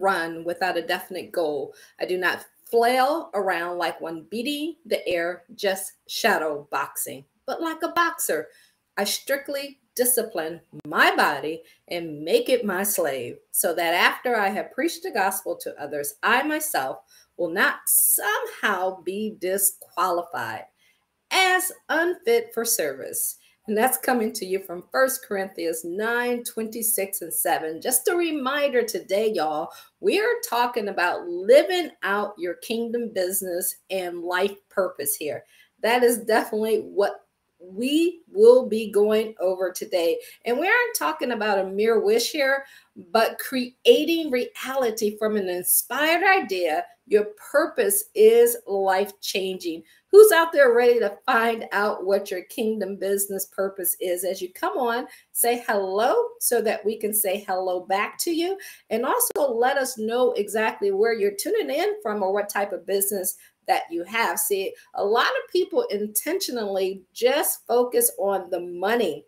run without a definite goal. I do not flail around like one beating the air, just shadow boxing. But like a boxer, I strictly discipline my body and make it my slave so that after I have preached the gospel to others, I myself will not somehow be disqualified as unfit for service. And that's coming to you from First Corinthians 9 26 and 7. Just a reminder today, y'all, we are talking about living out your kingdom business and life purpose here. That is definitely what we will be going over today. And we aren't talking about a mere wish here, but creating reality from an inspired idea. Your purpose is life changing. Who's out there ready to find out what your kingdom business purpose is? As you come on, say hello so that we can say hello back to you. And also let us know exactly where you're tuning in from or what type of business that you have. See, a lot of people intentionally just focus on the money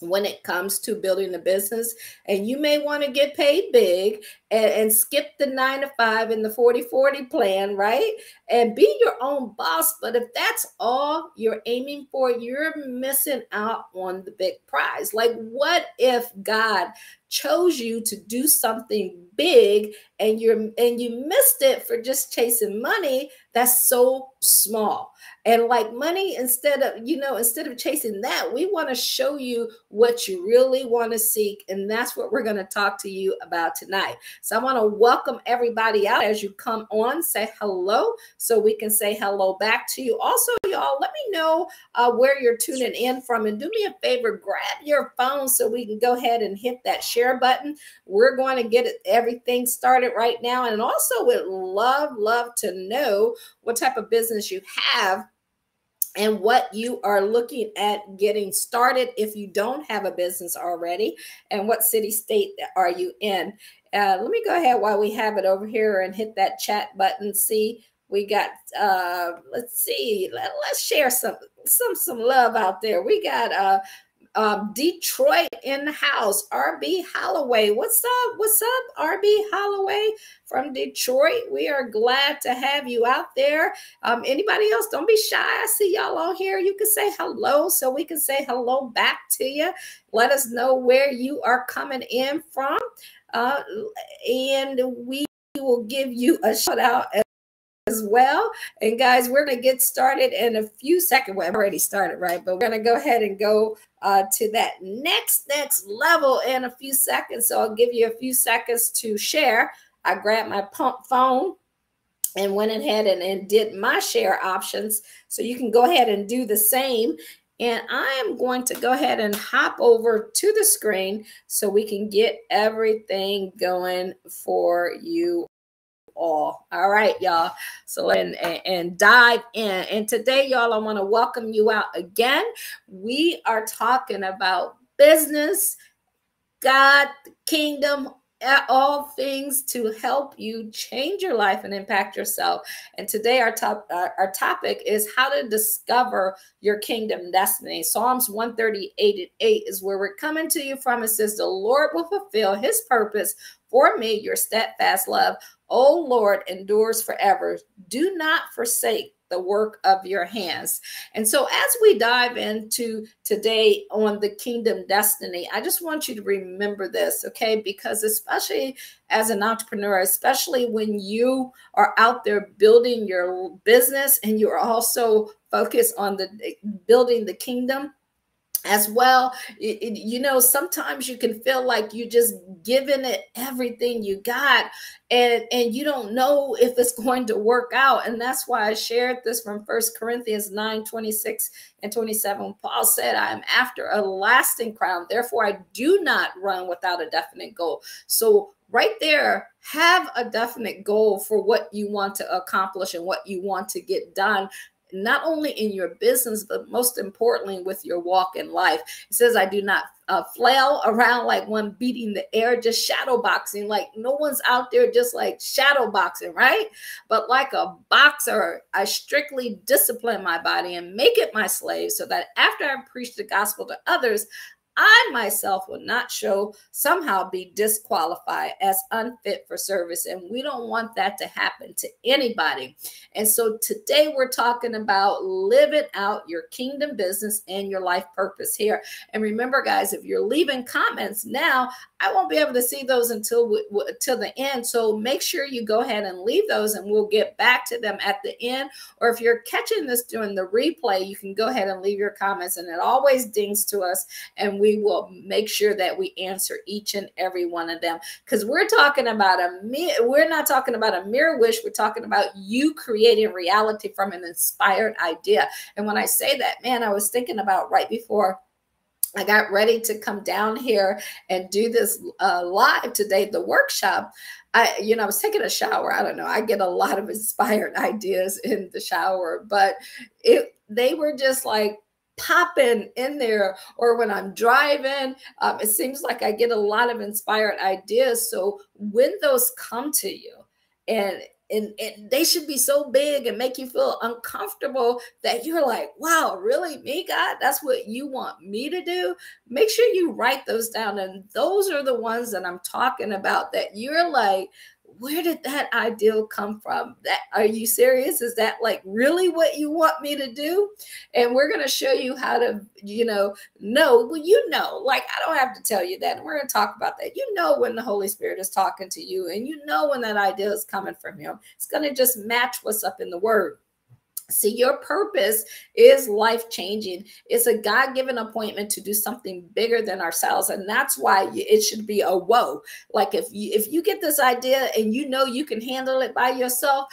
when it comes to building a business. And you may want to get paid big and, and, skip the nine to five and the 40 40 plan, right? And be your own boss. But if that's all you're aiming for, you're missing out on the big prize. Like, what if God chose you to do something big and you're and you missed it for just chasing money that's so small and like money instead of you know instead of chasing that we want to show you what you really want to seek and that's what we're going to talk to you about tonight so i want to welcome everybody out as you come on say hello so we can say hello back to you. Also y'all let me know uh, where you're tuning in from and do me a favor grab your phone so we can go ahead and hit that share button. We're going to get everything started right now and also would love love to know what type of business you have and what you are looking at getting started if you don't have a business already and what city state are you in? Uh, let me go ahead while we have it over here and hit that chat button see we got uh let's see Let, us share some some some love out there we got uh um, Detroit in the house. RB Holloway. What's up? What's up, RB Holloway from Detroit? We are glad to have you out there. Um, anybody else? Don't be shy. I see y'all on here. You can say hello so we can say hello back to you. Let us know where you are coming in from. Uh, and we will give you a shout out as well. And guys, we're going to get started in a few seconds. Well, I've already started, right? But we're going to go ahead and go uh, to that next, next level in a few seconds. So I'll give you a few seconds to share. I grabbed my pump phone and went ahead and, and did my share options. So you can go ahead and do the same. And I am going to go ahead and hop over to the screen so we can get everything going for you all. All right, y'all. So and, and, and dive in. And today, y'all, I want to welcome you out again. We are talking about business, God, kingdom, all things to help you change your life and impact yourself. And today our top uh, our topic is how to discover your kingdom destiny. Psalms 138 and 8 is where we're coming to you from. It says the Lord will fulfill his purpose for me, your steadfast love O Lord, endures forever. Do not forsake the work of your hands. And so, as we dive into today on the kingdom destiny, I just want you to remember this, okay? Because, especially as an entrepreneur, especially when you are out there building your business and you're also focused on the building the kingdom as well. It, it, you know sometimes you can feel like you're just giving it everything you got and and you don't know if it's going to work out. And that's why i shared this from first corinthians 9 26 and 27 paul said i am after a lasting crown therefore i do not run without a definite goal. So right there have a definite goal for what you want to accomplish and what you want to get done not only in your business, but most importantly with your walk in life. It says, I do not uh, flail around like one beating the air, just shadow boxing. Like no one's out there just like shadow boxing, right? But like a boxer, I strictly discipline my body and make it my slave so that after I preach the gospel to others, I myself will not show somehow be disqualified as unfit for service. And we don't want that to happen to anybody. And so today we're talking about living out your kingdom business and your life purpose here. And remember, guys, if you're leaving comments now, I won't be able to see those until until the end. So make sure you go ahead and leave those, and we'll get back to them at the end. Or if you're catching this during the replay, you can go ahead and leave your comments, and it always dings to us, and we will make sure that we answer each and every one of them. Because we're talking about a we're not talking about a mere wish. We're talking about you creating reality from an inspired idea. And when I say that, man, I was thinking about right before I got ready to come down here and do this uh, live today, the workshop. I, you know, I was taking a shower. I don't know. I get a lot of inspired ideas in the shower, but it they were just like popping in there. Or when I'm driving, um, it seems like I get a lot of inspired ideas. So when those come to you, and and, and they should be so big and make you feel uncomfortable that you're like, wow, really, me, God? That's what you want me to do? Make sure you write those down. And those are the ones that I'm talking about that you're like, where did that ideal come from? That are you serious? Is that like really what you want me to do? And we're going to show you how to you know know well you know like i don't have to tell you that. And we're going to talk about that. You know when the holy spirit is talking to you and you know when that idea is coming from him. It's going to just match what's up in the word See, your purpose is life changing. It's a God given appointment to do something bigger than ourselves. And that's why it should be a whoa. Like if you, if you get this idea and you know you can handle it by yourself,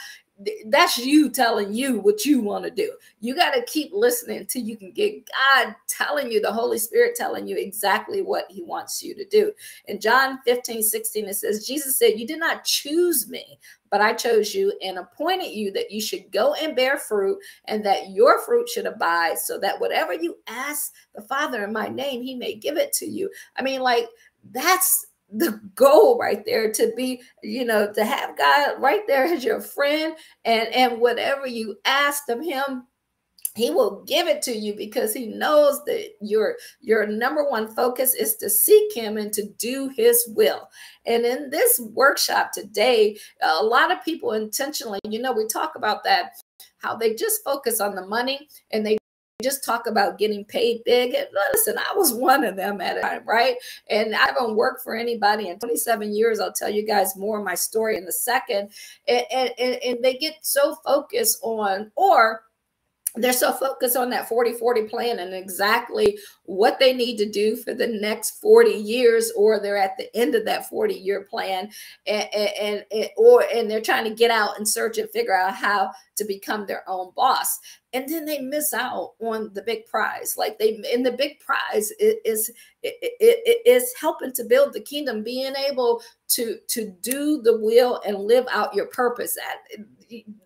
that's you telling you what you want to do. You got to keep listening until you can get God telling you, the Holy Spirit telling you exactly what He wants you to do. In John 15, 16, it says, Jesus said, You did not choose me, but I chose you and appointed you that you should go and bear fruit and that your fruit should abide, so that whatever you ask the Father in my name, He may give it to you. I mean, like, that's the goal right there to be you know to have god right there as your friend and and whatever you ask of him he will give it to you because he knows that your your number one focus is to seek him and to do his will. And in this workshop today a lot of people intentionally you know we talk about that how they just focus on the money and they just talk about getting paid big. And listen, I was one of them at a time, right? And I haven't worked for anybody in 27 years. I'll tell you guys more of my story in a second. And, and, and they get so focused on, or they're so focused on that 40 40 plan and exactly what they need to do for the next 40 years or they're at the end of that 40 year plan and, and, and, or and they're trying to get out and search and figure out how to become their own boss. And then they miss out on the big prize. Like they and the big prize is is helping to build the kingdom being able to to do the will and live out your purpose that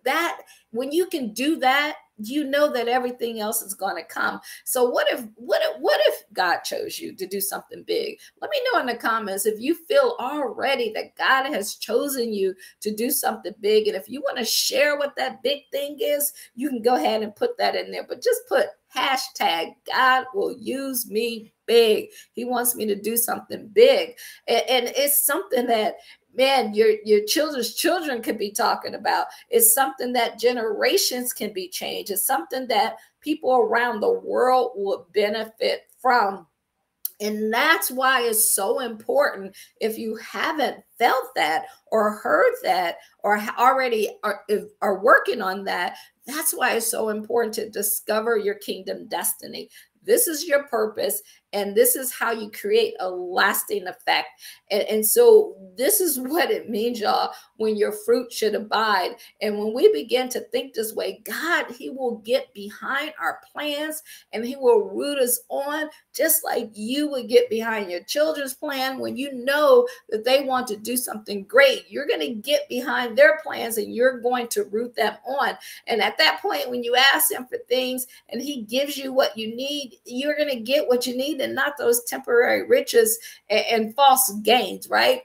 that when you can do that you know that everything else is going to come. So what if what if what if god chose you to do something big? Let me know in the comments if you feel already that god has chosen you to do something big. And if you want to share what that big thing is you can go ahead and put that in there. But just put hashtag god will use me big. He wants me to do something big. And, and it's something that man, your your children's children could be talking about. It's something that generations can be changed. It's something that people around the world will benefit from. And that's why it's so important if you haven't felt that or heard that or already are, are working on that. That's why it's so important to discover your kingdom destiny. This is your purpose, and this is how you create a lasting effect. And, and so, this is what it means, y'all, when your fruit should abide. And when we begin to think this way, God, He will get behind our plans and He will root us on, just like you would get behind your children's plan when you know that they want to do something great. You're going to get behind their plans and you're going to root them on. And at that point, when you ask Him for things and He gives you what you need, you're going to get what you need and not those temporary riches and, and false gains, right?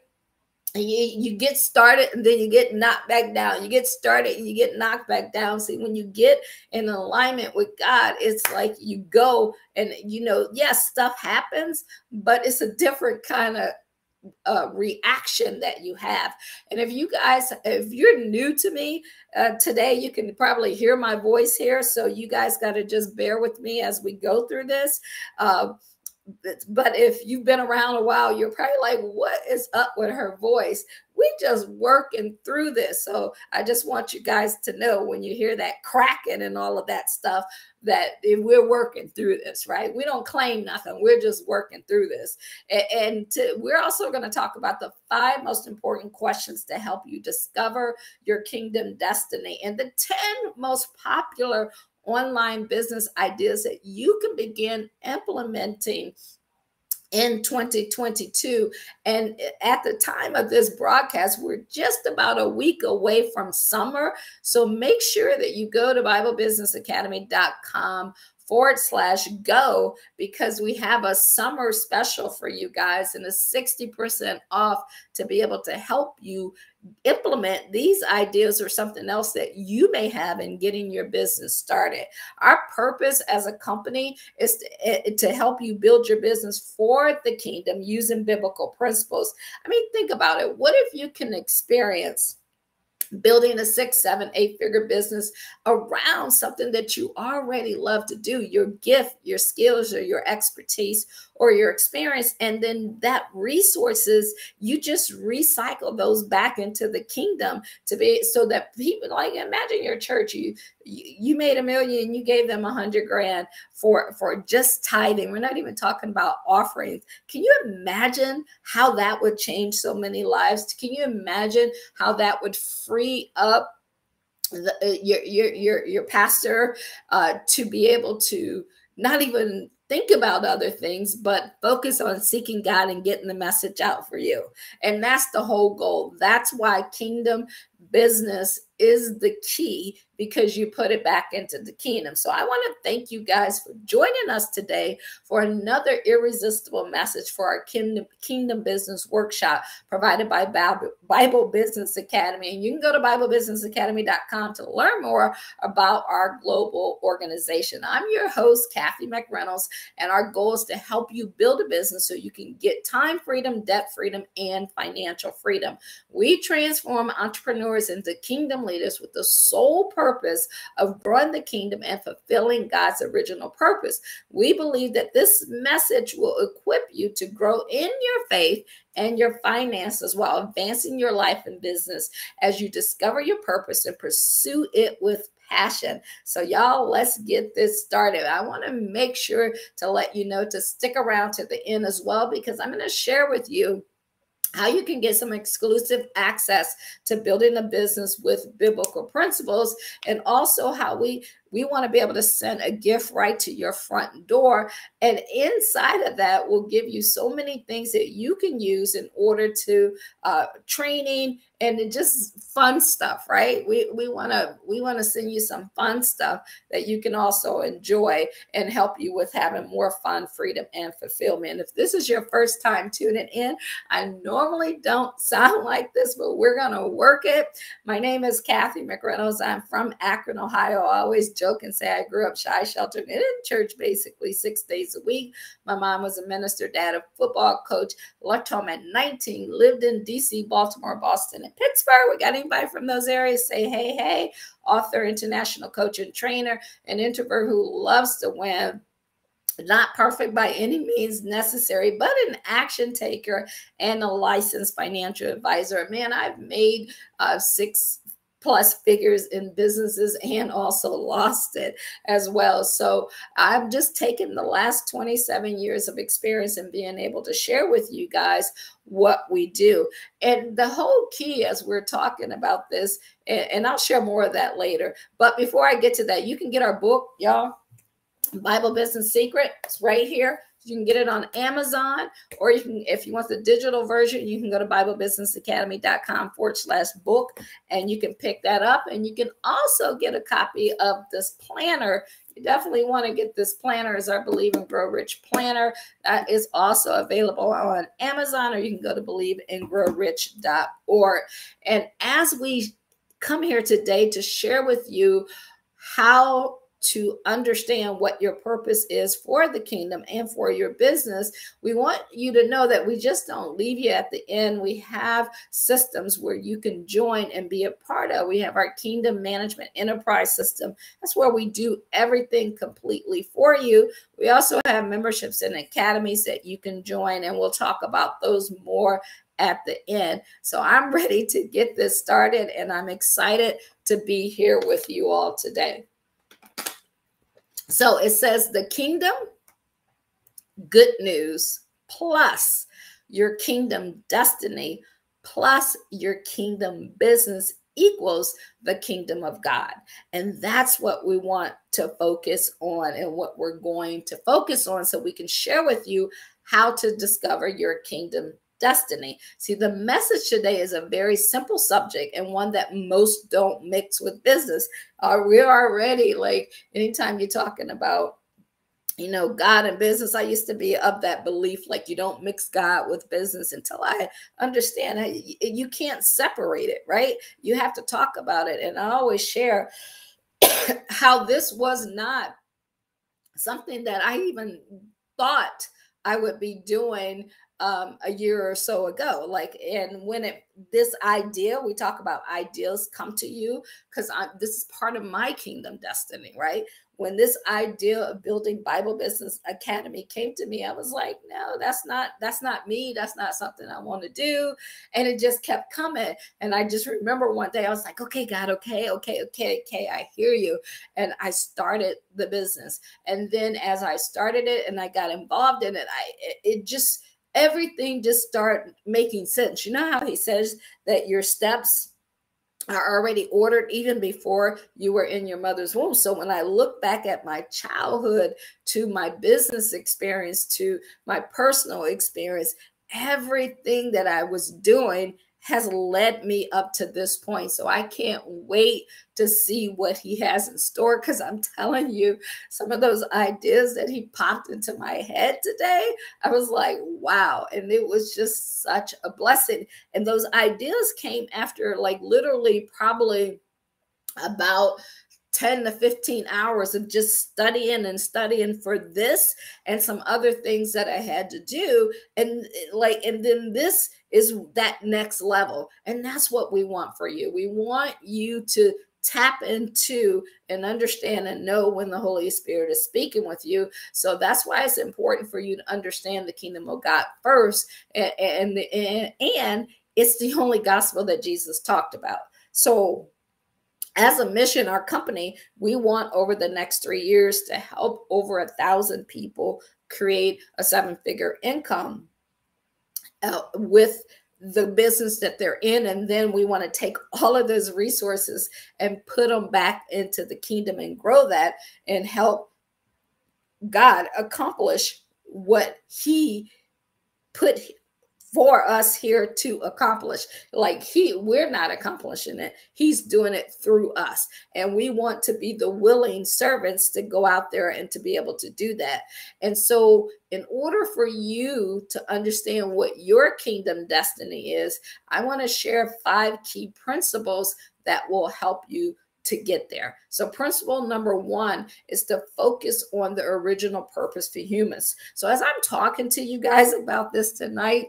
you, you get started and then you get knocked back down. You get started and you get knocked back down. See, when you get in alignment with God, it's like you go and you know, yes, stuff happens, but it's a different kind of uh, reaction that you have. And if you guys, if you're new to me uh, today, you can probably hear my voice here. So you guys got to just bear with me as we go through this. Uh, but if you've been around a while, you're probably like, what is up with her voice? We just working through this. So I just want you guys to know when you hear that cracking and all of that stuff, that we're working through this, right? We don't claim nothing. We're just working through this. And to, we're also going to talk about the five most important questions to help you discover your kingdom destiny and the 10 most popular online business ideas that you can begin implementing in 2022. And at the time of this broadcast, we're just about a week away from summer. So make sure that you go to BibleBusinessAcademy.com forward slash go because we have a summer special for you guys and a 60% off to be able to help you implement these ideas or something else that you may have in getting your business started. Our purpose as a company is to, eh, to help you build your business for the kingdom using biblical principles. I mean, think about it. What if you can experience building a six, seven, eight figure business around something that you already love to do, your gift, your skills, or your expertise, or your experience. And then that resources, you just recycle those back into the kingdom to be so that people like imagine your church, you you made a million, you gave them a hundred grand for for just tithing. We're not even talking about offerings. Can you imagine how that would change so many lives? Can you imagine how that would free up the, uh, your, your your your pastor uh, to be able to not even think about other things, but focus on seeking God and getting the message out for you. And that's the whole goal. That's why kingdom business is the key because you put it back into the kingdom. So I want to thank you guys for joining us today for another irresistible message for our kingdom, kingdom business workshop provided by Bible Business Academy. And you can go to BibleBusinessAcademy.com to learn more about our global organization. I'm your host, Cathy McReynolds, and our goal is to help you build a business so you can get time freedom, debt freedom, and financial freedom. We transform entrepreneurs into kingdom leaders with the sole purpose purpose of growing the kingdom and fulfilling God's original purpose. We believe that this message will equip you to grow in your faith and your finances while advancing your life and business as you discover your purpose and pursue it with passion. So, y'all, let's get this started. I want to make sure to let you know to stick around to the end as well because I'm going to share with you how you can get some exclusive access to building a business with biblical principles and also how we we want to be able to send a gift right to your front door. And inside of that will give you so many things that you can use in order to uh, training and just fun stuff, right? We we want to we want to send you some fun stuff that you can also enjoy and help you with having more fun, freedom, and fulfillment. If this is your first time tuning in, I normally don't sound like this, but we're gonna work it. My name is Cathy McReynolds. I'm from Akron, Ohio. I always and say I grew up shy, sheltered, and in church basically six days a week. My mom was a minister, dad, a football coach, left home at 19, lived in DC, Baltimore, Boston, and Pittsburgh. We got anybody from those areas? Say hey, hey. Author, international coach and trainer, an introvert who loves to win not perfect by any means necessary, but an action taker and a licensed financial advisor. Man, I've made uh, six plus figures in businesses and also lost it as well. So I've just taken the last 27 years of experience and being able to share with you guys what we do. And the whole key as we're talking about this, and, I'll share more of that later. But before I get to that, you can get our book, y'all. Bible Business Secret. It's right here. You can get it on Amazon, or you can, if you want the digital version, you can go to BibleBusinessAcademy.com forward slash book and you can pick that up. And you can also get a copy of this planner you definitely want to get this planner as our Believe and Grow Rich planner. That is also available on Amazon, or you can go to believeandgrowrich.org. And as we come here today to share with you how to understand what your purpose is for the kingdom and for your business, we want you to know that we just don't leave you at the end. We have systems where you can join and be a part of. We have our kingdom management enterprise system. That's where we do everything completely for you. We also have memberships and academies that you can join, and we'll talk about those more at the end. So I'm ready to get this started, and I'm excited to be here with you all today. So it says the kingdom, good news, plus your kingdom destiny, plus your kingdom business equals the kingdom of God. And that's what we want to focus on and what we're going to focus on so we can share with you how to discover your kingdom destiny. See, the message today is a very simple subject and one that most don't mix with business. Uh, we're already like, anytime you're talking about you know, God and business. I used to be of that belief, like you don't mix God with business until I understand you can't separate it, right? You have to talk about it. And I always share how this was not something that I even thought I would be doing um, a year or so ago. Like, and when it this idea, we talk about ideas come to you because this is part of my kingdom destiny, right? When this idea of building Bible Business Academy came to me, I was like, no, that's not that's not me. That's not something I want to do. And it just kept coming. And I just remember one day I was like, okay, God, okay, okay, okay, okay, I hear you. And I started the business. And then as I started it and I got involved in it, I it, it just everything just start making sense. You know how he says that your steps are already ordered even before you were in your mother's womb. So when I look back at my childhood to my business experience to my personal experience, everything that I was doing has led me up to this point. So I can't wait to see what he has in store because I'm telling you, some of those ideas that he popped into my head today, I was like, wow. And it was just such a blessing. And those ideas came after, like, literally, probably about 10 to 15 hours of just studying and studying for this and some other things that I had to do. And eh, like, and then this is that next level. And that's what we want for you. We want you to tap into and understand and know when the Holy Spirit is speaking with you. So that's why it's important for you to understand the kingdom of God first. And, and, and, it's the only gospel that Jesus talked about. So as a mission, our company, we want over the next three years to help over a thousand people create a seven figure income uh, with the business that they're in. And then we want to take all of those resources and put them back into the kingdom and grow that and help God accomplish what He put for us here to accomplish like he we're not accomplishing it he's doing it through us and we want to be the willing servants to go out there and to be able to do that and so in order for you to understand what your kingdom destiny is i want to share five key principles that will help you to get there. So, principle number one is to focus on the original purpose for humans. So, as I'm talking to you guys about this tonight,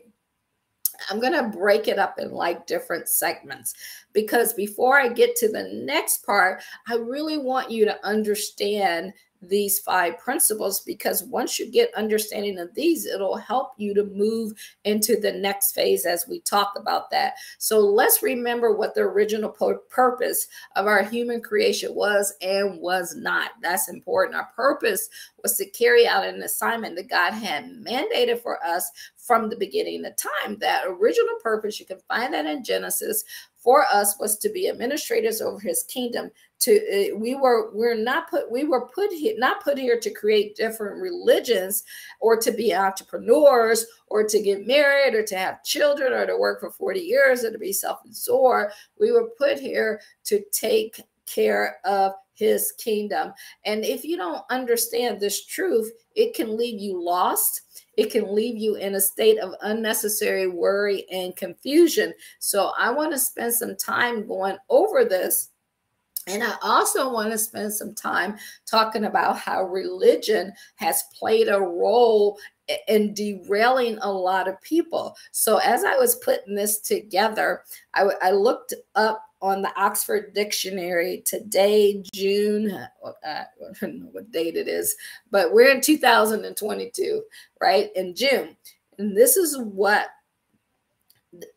I'm going to break it up in like different segments because before I get to the next part, I really want you to understand these five principles because once you get understanding of these it'll help you to move into the next phase as we talk about that. So let's remember what the original purpose of our human creation was and was not. That's important. Our purpose was to carry out an assignment that god had mandated for us from the beginning of time. That original purpose you can find that in genesis for us was to be administrators over his kingdom to uh, we were we're not put we were put here not put here to create different religions or to be entrepreneurs or to get married or to have children or to work for 40 years or to be self-absorbed. We were put here to take care of his kingdom. And if you don't understand this truth it can leave you lost. It can leave you in a state of unnecessary worry and confusion. So i want to spend some time going over this and I also want to spend some time talking about how religion has played a role in derailing a lot of people. So, as I was putting this together, I, I looked up on the Oxford Dictionary today, June, uh, I don't know what date it is, but we're in 2022, right? In June. And this is what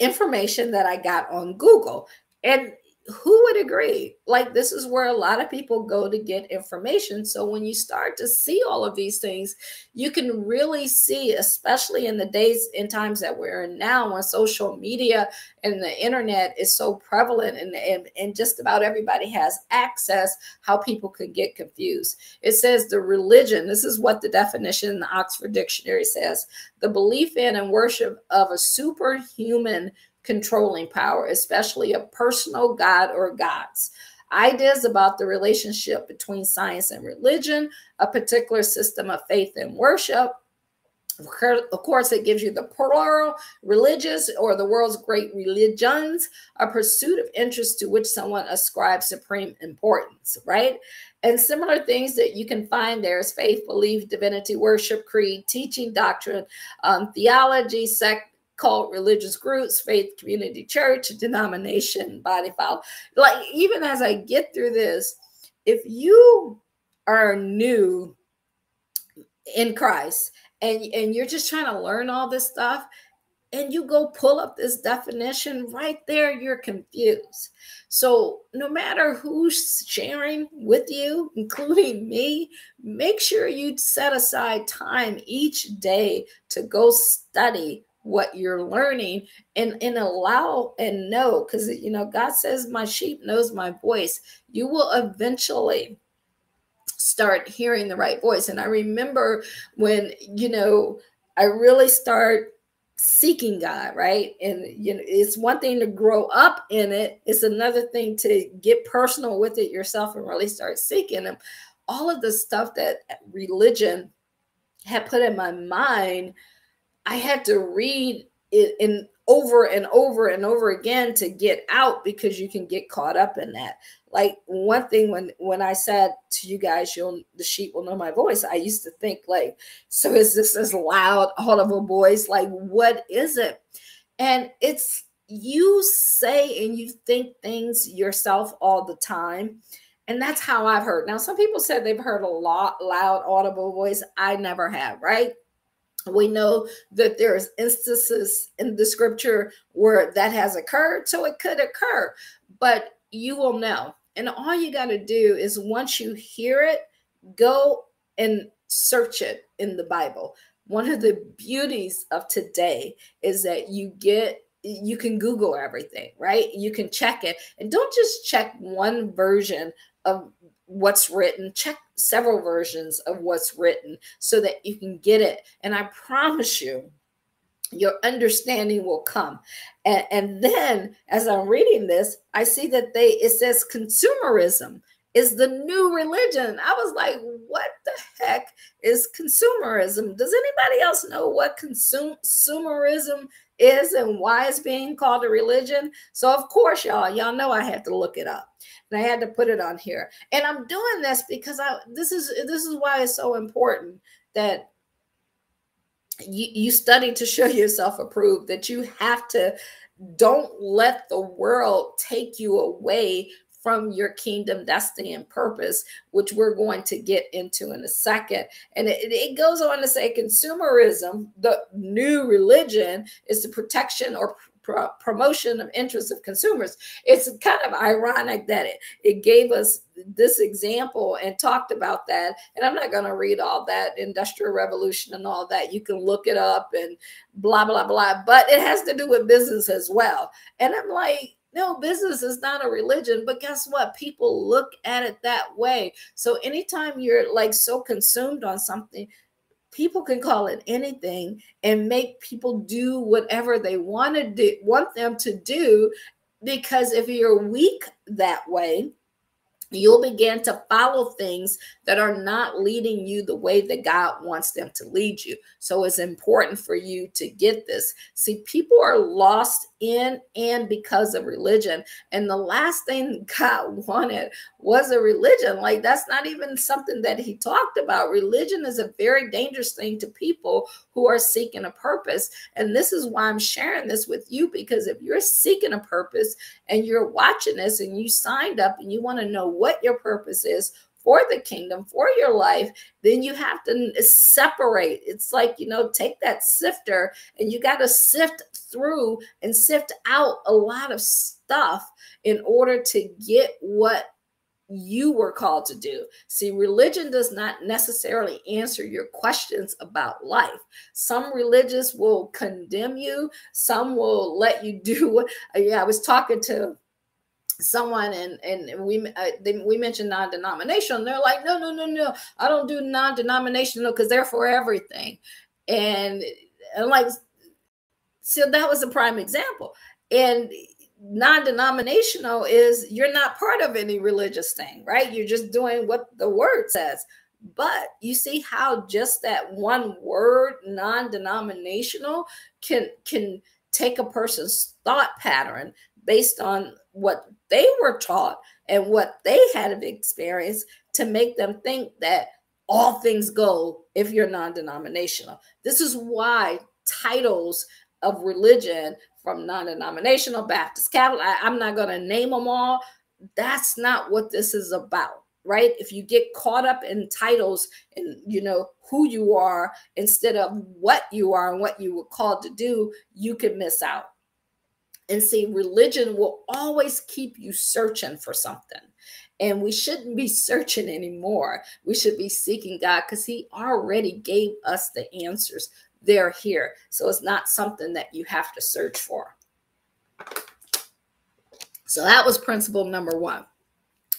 information that I got on Google. And who would agree? Like, this is where a lot of people go to get information. So, when you start to see all of these things, you can really see, especially in the days and times that we're in now, when social media and the internet is so prevalent and, and, and just about everybody has access, how people could get confused. It says the religion, this is what the definition in the Oxford Dictionary says the belief in and worship of a superhuman controlling power, especially a personal God or gods. Ideas about the relationship between science and religion, a particular system of faith and worship. Of course, it gives you the plural religious or the world's great religions, a pursuit of interest to which someone ascribes supreme importance, right? And similar things that you can find there is faith, belief, divinity, worship, creed, teaching, doctrine, um, theology, sect, cult, religious groups, faith, community, church, denomination, body file. Like, even as I get through this, if you are new in Christ and, and you're just trying to learn all this stuff, and you go pull up this definition right there, you're confused. So, no matter who's sharing with you, including me, make sure you set aside time each day to go study what you're learning and and allow and know because you know god says my sheep knows my voice. You will eventually start hearing the right voice. And i remember when you know i really start seeking god right? And you know it's one thing to grow up in it it's another thing to get personal with it yourself and really start seeking them all of the stuff that religion had put in my mind I had to read it in over and over and over again to get out because you can get caught up in that. Like one thing when when I said to you guys, you'll the sheep will know my voice. I used to think like, so is this this loud, audible voice? Like, what is it? And it's you say and you think things yourself all the time. And that's how I've heard. Now, some people said they've heard a lot loud, audible voice. I never have, right? We know that there's instances in the scripture where that has occurred so it could occur but you will know. And all you got to do is once you hear it go and search it in the bible. One of the beauties of today is that you get you can google everything right? You can check it. And don't just check one version of what's written check several versions of what's written so that you can get it. And i promise you your understanding will come. And, and then as i'm reading this i see that they it says consumerism is the new religion. I was like what the heck is consumerism? Does anybody else know what consumerism is and why it's being called a religion so of course y'all y'all know i had to look it up and I had to put it on here. And I'm doing this because I this is this is why it's so important that you, you study to show yourself approved, that you have to don't let the world take you away from your kingdom destiny and purpose, which we're going to get into in a second. And it, it, goes on to say consumerism, the new religion, is the protection or pro- promotion of interests of consumers. It's kind of ironic that it, it gave us this example and talked about that. And I'm not going to read all that industrial revolution and all that. You can look it up and blah, blah, blah. But it has to do with business as well. And I'm like, No, business is not a religion, but guess what? People look at it that way. So anytime you're like so consumed on something, people can call it anything and make people do whatever they want to do, want them to do. Because if you're weak that way, you'll begin to follow things that are not leading you the way that God wants them to lead you. So it's important for you to get this. See, people are lost in and because of religion. And the last thing God wanted was a religion. Like that's not even something that he talked about. Religion is a very dangerous thing to people who are seeking a purpose. And this is why I'm sharing this with you because if you're seeking a purpose and you're watching this and you signed up and you want to know what your purpose is, for the kingdom, for your life, then you have to separate. It's like, you know, take that sifter and you got to sift through and sift out a lot of stuff in order to get what you were called to do. See, religion does not necessarily answer your questions about life. Some religious will condemn you, some will let you do. Yeah, I was talking to someone and and we uh, they, we mentioned non-denominational they're like no no no no. I don't do non-denominational because they're for everything. And, and like so that was a prime example. And non-denominational is you're not part of any religious thing right? You're just doing what the word says. But you see how just that one word non-denominational can can take a person's thought pattern based on what they were taught and what they had experienced to make them think that all things go if you're non-denominational. This is why titles of religion from non-denominational Baptist Catholic, I, I'm not going to name them all. That's not what this is about, right? If you get caught up in titles and you know who you are instead of what you are and what you were called to do, you could miss out. And see, religion will always keep you searching for something. And we shouldn't be searching anymore. We should be seeking God because He already gave us the answers. They're here. So it's not something that you have to search for. So that was principle number one.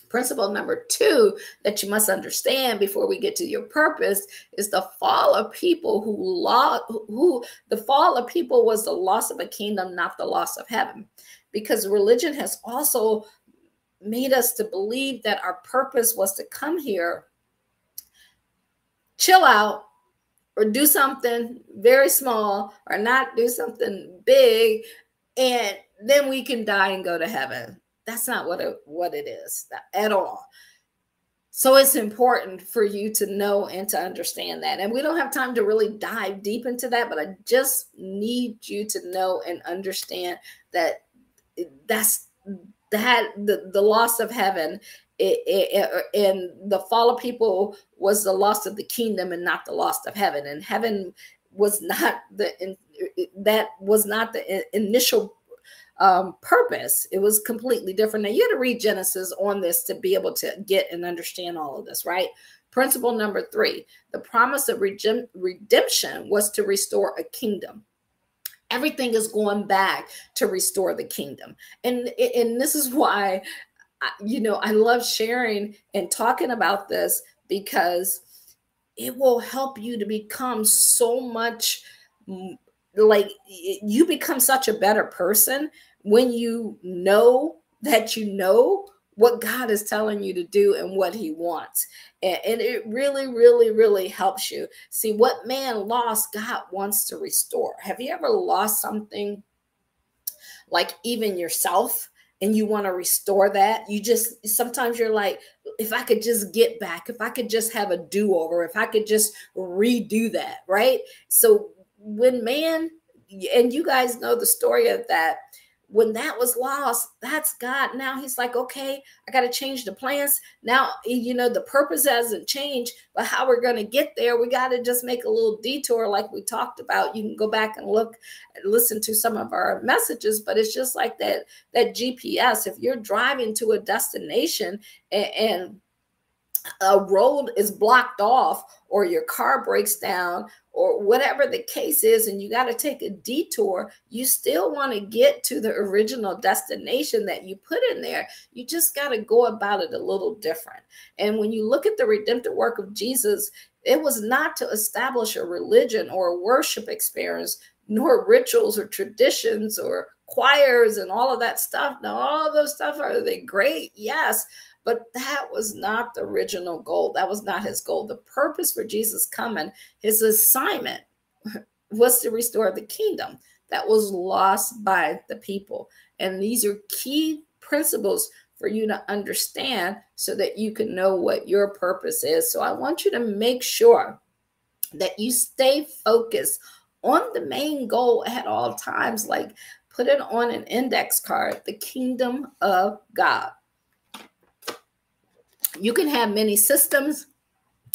Principle number two that you must understand before we get to your purpose is the fall of people who law who the fall of people was the loss of a kingdom, not the loss of heaven. Because religion has also made us to believe that our purpose was to come here, chill out, or do something very small, or not do something big, and then we can die and go to heaven. That's not what it, what it is at all. So it's important for you to know and to understand that. And we don't have time to really dive deep into that, but I just need you to know and understand that that's that the, the loss of heaven it, it, and the fall of people was the loss of the kingdom and not the loss of heaven. And heaven was not the that was not the initial um, purpose. It was completely different. Now, you had to read Genesis on this to be able to get and understand all of this, right? Principle number three the promise of redemption was to restore a kingdom. Everything is going back to restore the kingdom. And, and this is why, you know, I love sharing and talking about this because it will help you to become so much like you become such a better person when you know that you know what God is telling you to do and what He wants. And, and, it really, really, really helps you. See, what man lost, God wants to restore. Have you ever lost something like even yourself? And you want to restore that, you just sometimes you're like, if I could just get back, if I could just have a do over, if I could just redo that, right? So, when man, and you guys know the story of that, when that was lost, that's God. Now he's like, okay, I got to change the plans. Now, you know, the purpose hasn't changed, but how we're going to get there, we got to just make a little detour, like we talked about. You can go back and look, listen to some of our messages, but it's just like that, that GPS. If you're driving to a destination and, and a road is blocked off or your car breaks down or whatever the case is and you got to take a detour you still want to get to the original destination that you put in there. You just got to go about it a little different. And when you look at the redemptive work of jesus it was not to establish a religion or a worship experience nor rituals or traditions or choirs and all of that stuff. Now all of those stuff are they great? Yes but that was not the original goal. That was not his goal. The purpose for Jesus coming, his assignment was to restore the kingdom that was lost by the people. And these are key principles for you to understand so that you can know what your purpose is. So I want you to make sure that you stay focused on the main goal at all times. Like put it on an index card the kingdom of God you can have many systems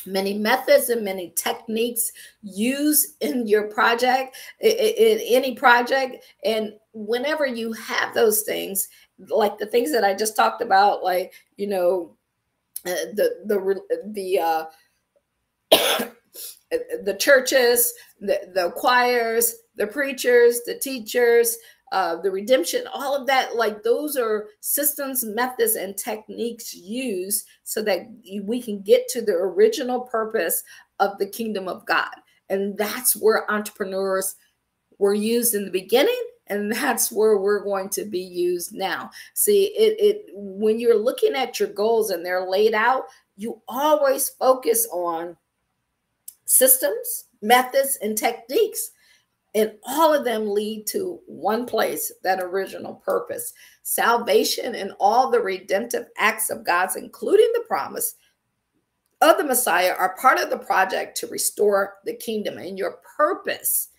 many methods and many techniques used in your project in any project. And whenever you have those things like the things that i just talked about like you know uh, the the the uh the churches the, the choirs the preachers the teachers uh, the redemption, all of that, like those are systems, methods, and techniques used so that we can get to the original purpose of the kingdom of God. And that's where entrepreneurs were used in the beginning and that's where we're going to be used now see it, it when you're looking at your goals and they're laid out you always focus on systems methods and techniques and all of them lead to one place that original purpose salvation and all the redemptive acts of God's, including the promise of the Messiah, are part of the project to restore the kingdom. And your purpose,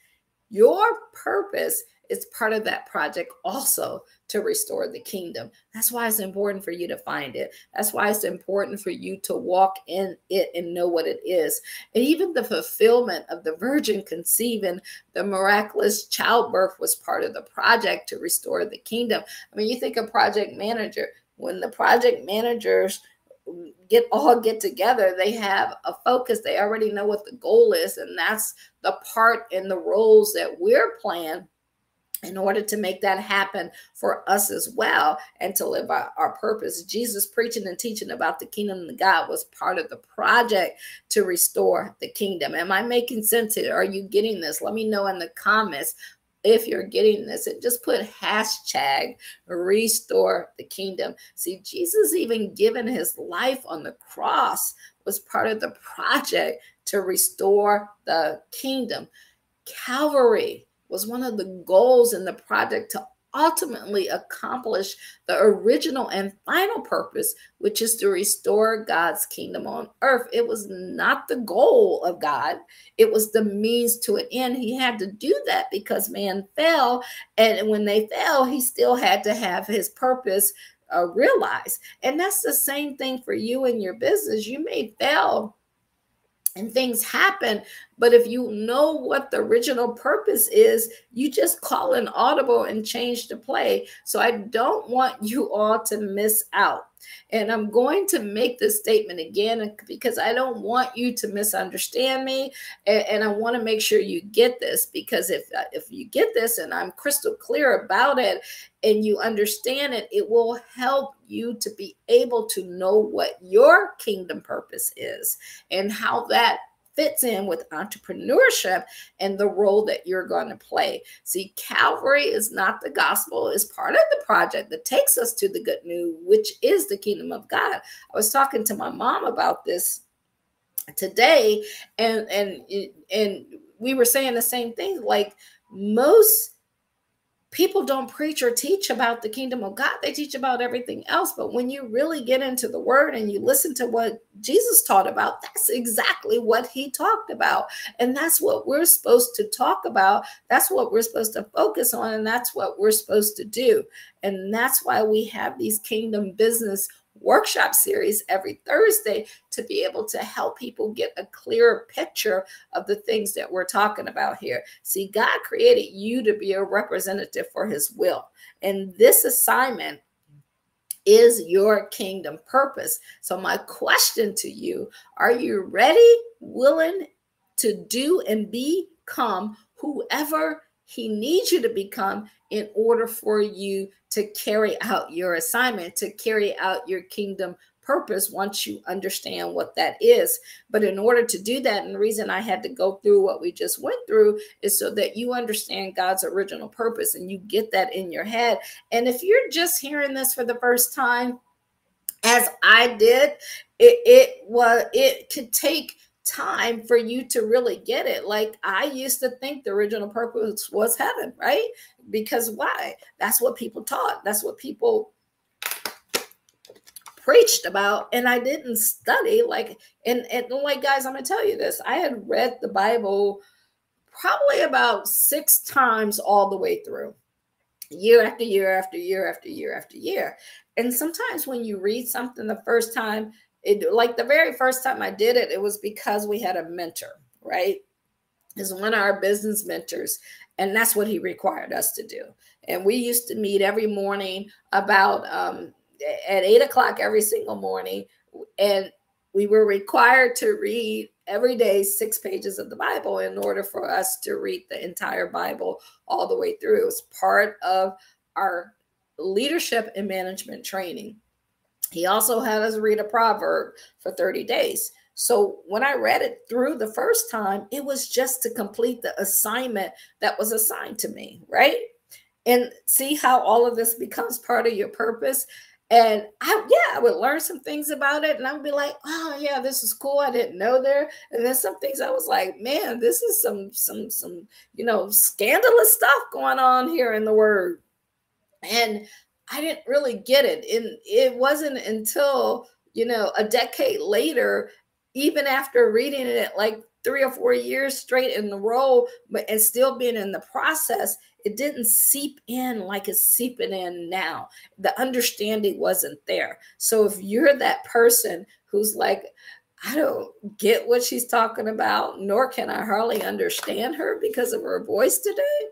your purpose is part of that project also to restore the kingdom. That's why it's important for you to find it. That's why it's important for you to walk in it and know what it is. And even the fulfillment of the virgin conceiving the miraculous childbirth was part of the project to restore the kingdom. I mean, you think a project manager, when the project managers get all get together they have a focus they already know what the goal is and that's the part and the roles that we're playing in order to make that happen for us as well and to live our, our, purpose. Jesus preaching and teaching about the kingdom of God was part of the project to restore the kingdom. Am I making sense here? Are you getting this? Let me know in the comments if you're getting this and just put hashtag restore the kingdom. See, Jesus even given his life on the cross was part of the project to restore the kingdom. Calvary was one of the goals in the project to ultimately accomplish the original and final purpose, which is to restore God's kingdom on earth. It was not the goal of God, it was the means to an end. He had to do that because man fell. And when they fell, he still had to have his purpose uh, realized. And that's the same thing for you and your business. You may fail and things happen. But if you know what the original purpose is, you just call an audible and change the play. So I don't want you all to miss out. And I'm going to make this statement again because I don't want you to misunderstand me. And, and I want to make sure you get this because if, uh, if you get this and I'm crystal clear about it and you understand it, it will help you to be able to know what your kingdom purpose is and how that fits in with entrepreneurship and the role that you're going to play. See, Calvary is not the gospel, it's part of the project that takes us to the good news, which is the kingdom of God. I was talking to my mom about this today and and and we were saying the same thing like most people don't preach or teach about the kingdom of God. They teach about everything else. But when you really get into the word and you listen to what Jesus taught about, that's exactly what he talked about. And that's what we're supposed to talk about. That's what we're supposed to focus on. And that's what we're supposed to do. And that's why we have these kingdom business workshop series every Thursday to be able to help people get a clearer picture of the things that we're talking about here. See, God created you to be a representative for his will. And this assignment is your kingdom purpose. So, my question to you are you ready, willing to do and become whoever He needs you to become in order for you to carry out your assignment, to carry out your kingdom purpose once you understand what that is. But in order to do that, and the reason I had to go through what we just went through is so that you understand God's original purpose and you get that in your head. And if you're just hearing this for the first time, as I did, it, it was it could take time for you to really get it. Like I used to think the original purpose was heaven, right? Because why? That's what people taught. That's what people preached about and I didn't study like and and like guys I'm going to tell you this I had read the Bible probably about 6 times all the way through year after year after year after year after year and sometimes when you read something the first time it like the very first time I did it it was because we had a mentor right is one of our business mentors and that's what he required us to do and we used to meet every morning about um, at eight o'clock every single morning. And we were required to read every day six pages of the Bible in order for us to read the entire Bible all the way through. It was part of our leadership and management training. He also had us read a proverb for 30 days. So when I read it through the first time, it was just to complete the assignment that was assigned to me, right? And see how all of this becomes part of your purpose. And I, yeah, I would learn some things about it, and I would be like, "Oh, yeah, this is cool. I didn't know there." And then some things I was like, "Man, this is some, some, some, you know, scandalous stuff going on here in the Word." And I didn't really get it, and it wasn't until you know a decade later, even after reading it like three or four years straight in the row, but and still being in the process, it didn't seep in like it's seeping in now. The understanding wasn't there. So if you're that person who's like, I don't get what she's talking about, nor can I hardly understand her because of her voice today,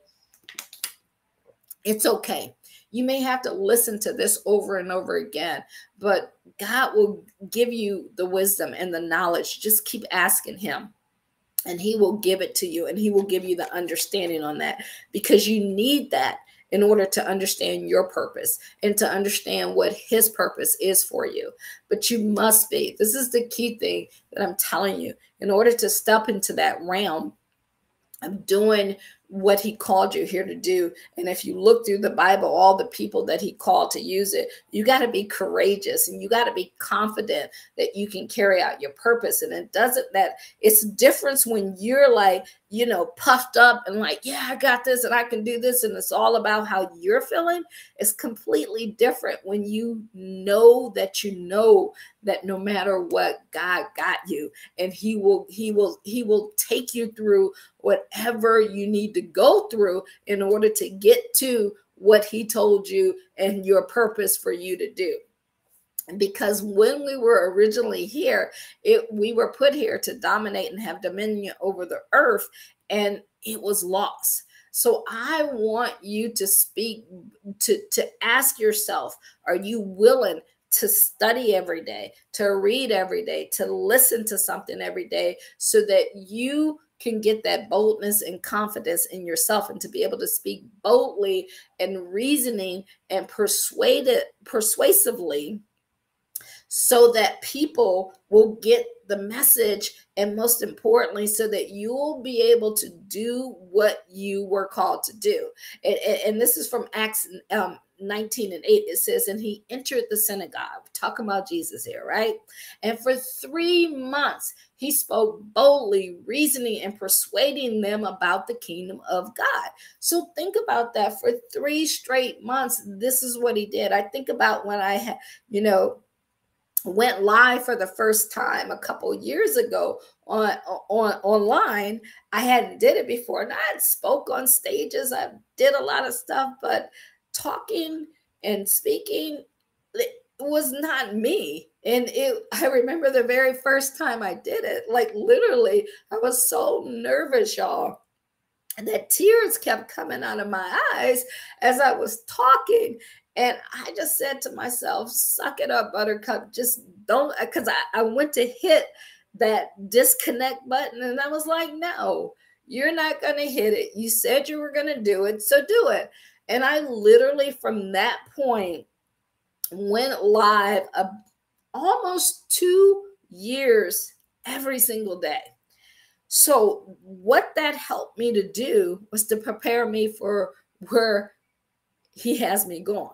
it's okay. You may have to listen to this over and over again, but God will give you the wisdom and the knowledge. Just keep asking Him and he will give it to you and he will give you the understanding on that because you need that in order to understand your purpose and to understand what his purpose is for you. But you must be, this is the key thing that I'm telling you, in order to step into that realm of doing what he called you here to do. And if you look through the Bible, all the people that he called to use it, you got to be courageous and you got to be confident that you can carry out your purpose. And it doesn't that it's difference when you're like, you know, puffed up and like, yeah, I got this and I can do this. And it's all about how you're feeling. It's completely different when you know that you know that no matter what, God got you and he will, he will, he will take you through whatever you need to go through in order to get to what he told you and your purpose for you to do because when we were originally here it we were put here to dominate and have dominion over the earth and it was lost. So i want you to speak to to ask yourself are you willing to study every day to read every day to listen to something every day so that you can get that boldness and confidence in yourself and to be able to speak boldly and reasoning and persuaded persuasively so that people will get the message and most importantly so that you'll be able to do what you were called to do. And, and this is from acts um, 19 and 8 it says and he entered the synagogue talking about jesus here right? And for three months he spoke boldly reasoning and persuading them about the kingdom of god. So think about that. For three straight months this is what he did. I think about when i had you know went live for the first time a couple years ago on on online. I hadn't did it before and i had spoke on stages. I did a lot of stuff but talking and speaking was not me. And it i remember the very first time i did it like literally i was so nervous y'all and that tears kept coming out of my eyes as I was talking. And I just said to myself, suck it up, Buttercup. Just don't, because I, I went to hit that disconnect button and I was like, no, you're not going to hit it. You said you were going to do it, so do it. And I literally, from that point, went live a, almost two years every single day. So, what that helped me to do was to prepare me for where he has me going.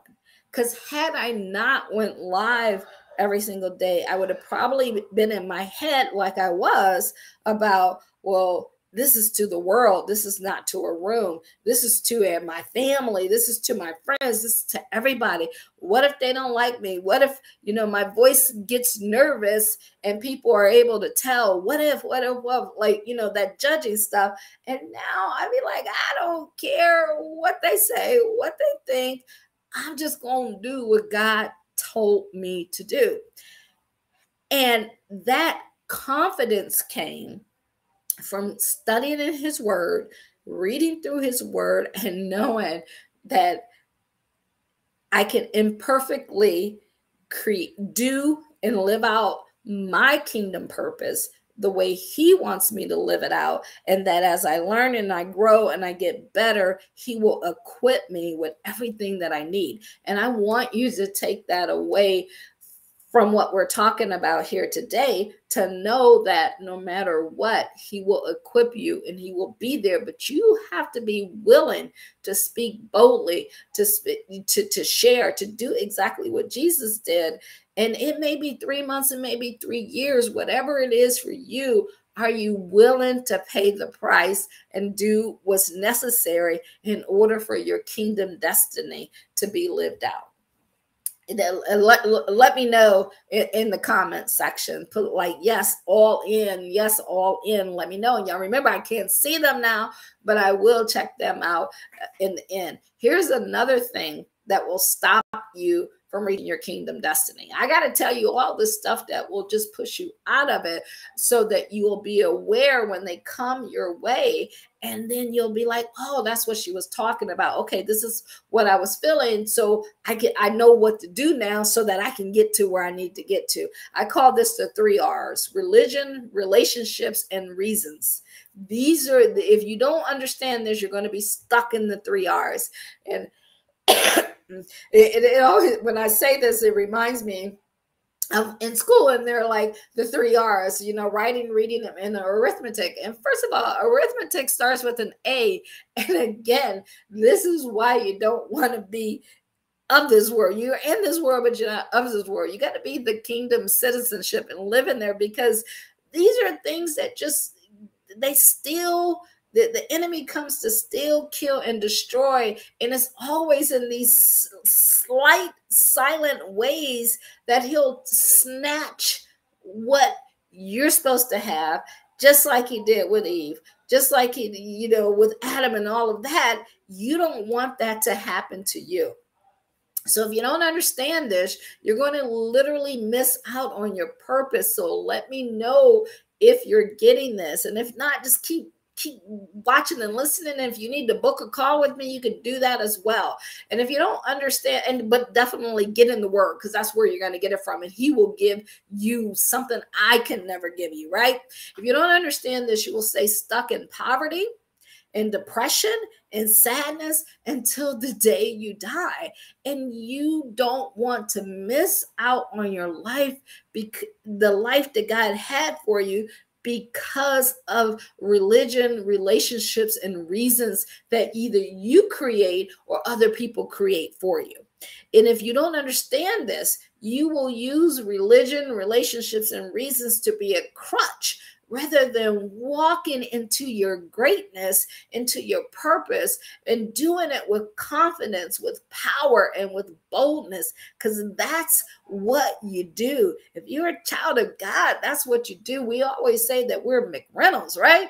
Because had I not went live every single day, I would have probably been in my head like I was about, well, this is to the world. This is not to a room. This is to uh, my family. This is to my friends. This is to everybody. What if they don't like me? What if, you know, my voice gets nervous and people are able to tell? What if, what if, what, like, you know, that judging stuff. And now I be like, I don't care what they say, what they think. I'm just going to do what God told me to do. And that confidence came from studying in his word, reading through his word, and knowing that I can imperfectly create, do and live out my kingdom purpose the way he wants me to live it out and that as i learn and i grow and i get better he will equip me with everything that i need and i want you to take that away from what we're talking about here today to know that no matter what, He will equip you and He will be there. But you have to be willing to speak boldly, to to, to share, to do exactly what Jesus did. And it may be three months, it may be three years, whatever it is for you. Are you willing to pay the price and do what's necessary in order for your kingdom destiny to be lived out? let, let me know in, in the comment section put like yes all in yes all in let me know and y'all remember i can't see them now but i will check them out uh, in the end here's another thing that will stop you from reading your kingdom destiny. I got to tell you all the stuff that will just push you out of it so that you will be aware when they come your way. And then you'll be like, oh, that's what she was talking about. Okay, this is what I was feeling. So I get I know what to do now so that I can get to where I need to get to. I call this the three R's religion, relationships, and reasons these are if you don't understand this you're going to be stuck in the three r's and it, it, always, when I say this, it reminds me of in school, and they're like the three R's, you know, writing, reading, and arithmetic. And first of all, arithmetic starts with an A. And again, this is why you don't want to be of this world. You're in this world, but you're not of this world. You got to be the kingdom citizenship and live in there because these are things that just they still the, the enemy comes to steal, kill, and destroy. And it's always in these slight, silent ways that he'll snatch what you're supposed to have, just like he did with Eve, just like he, you know, with Adam and all of that. You don't want that to happen to you. So if you don't understand this, you're going to literally miss out on your purpose. So let me know if you're getting this. And if not, just keep keep watching and listening. And if you need to book a call with me, you can do that as well. And if you don't understand, and but definitely get in the word because that's where you're going to get it from. And he will give you something I can never give you, right? If you don't understand this, you will stay stuck in poverty and depression and sadness until the day you die. And you don't want to miss out on your life, because the life that God had for you because of religion, relationships, and reasons that either you create or other people create for you. And if you don't understand this, you will use religion, relationships, and reasons to be a crutch rather than walking into your greatness, into your purpose, and doing it with confidence, with power, and with boldness, because that's what you do. If you're a child of God, that's what you do. We always say that we're McReynolds, right?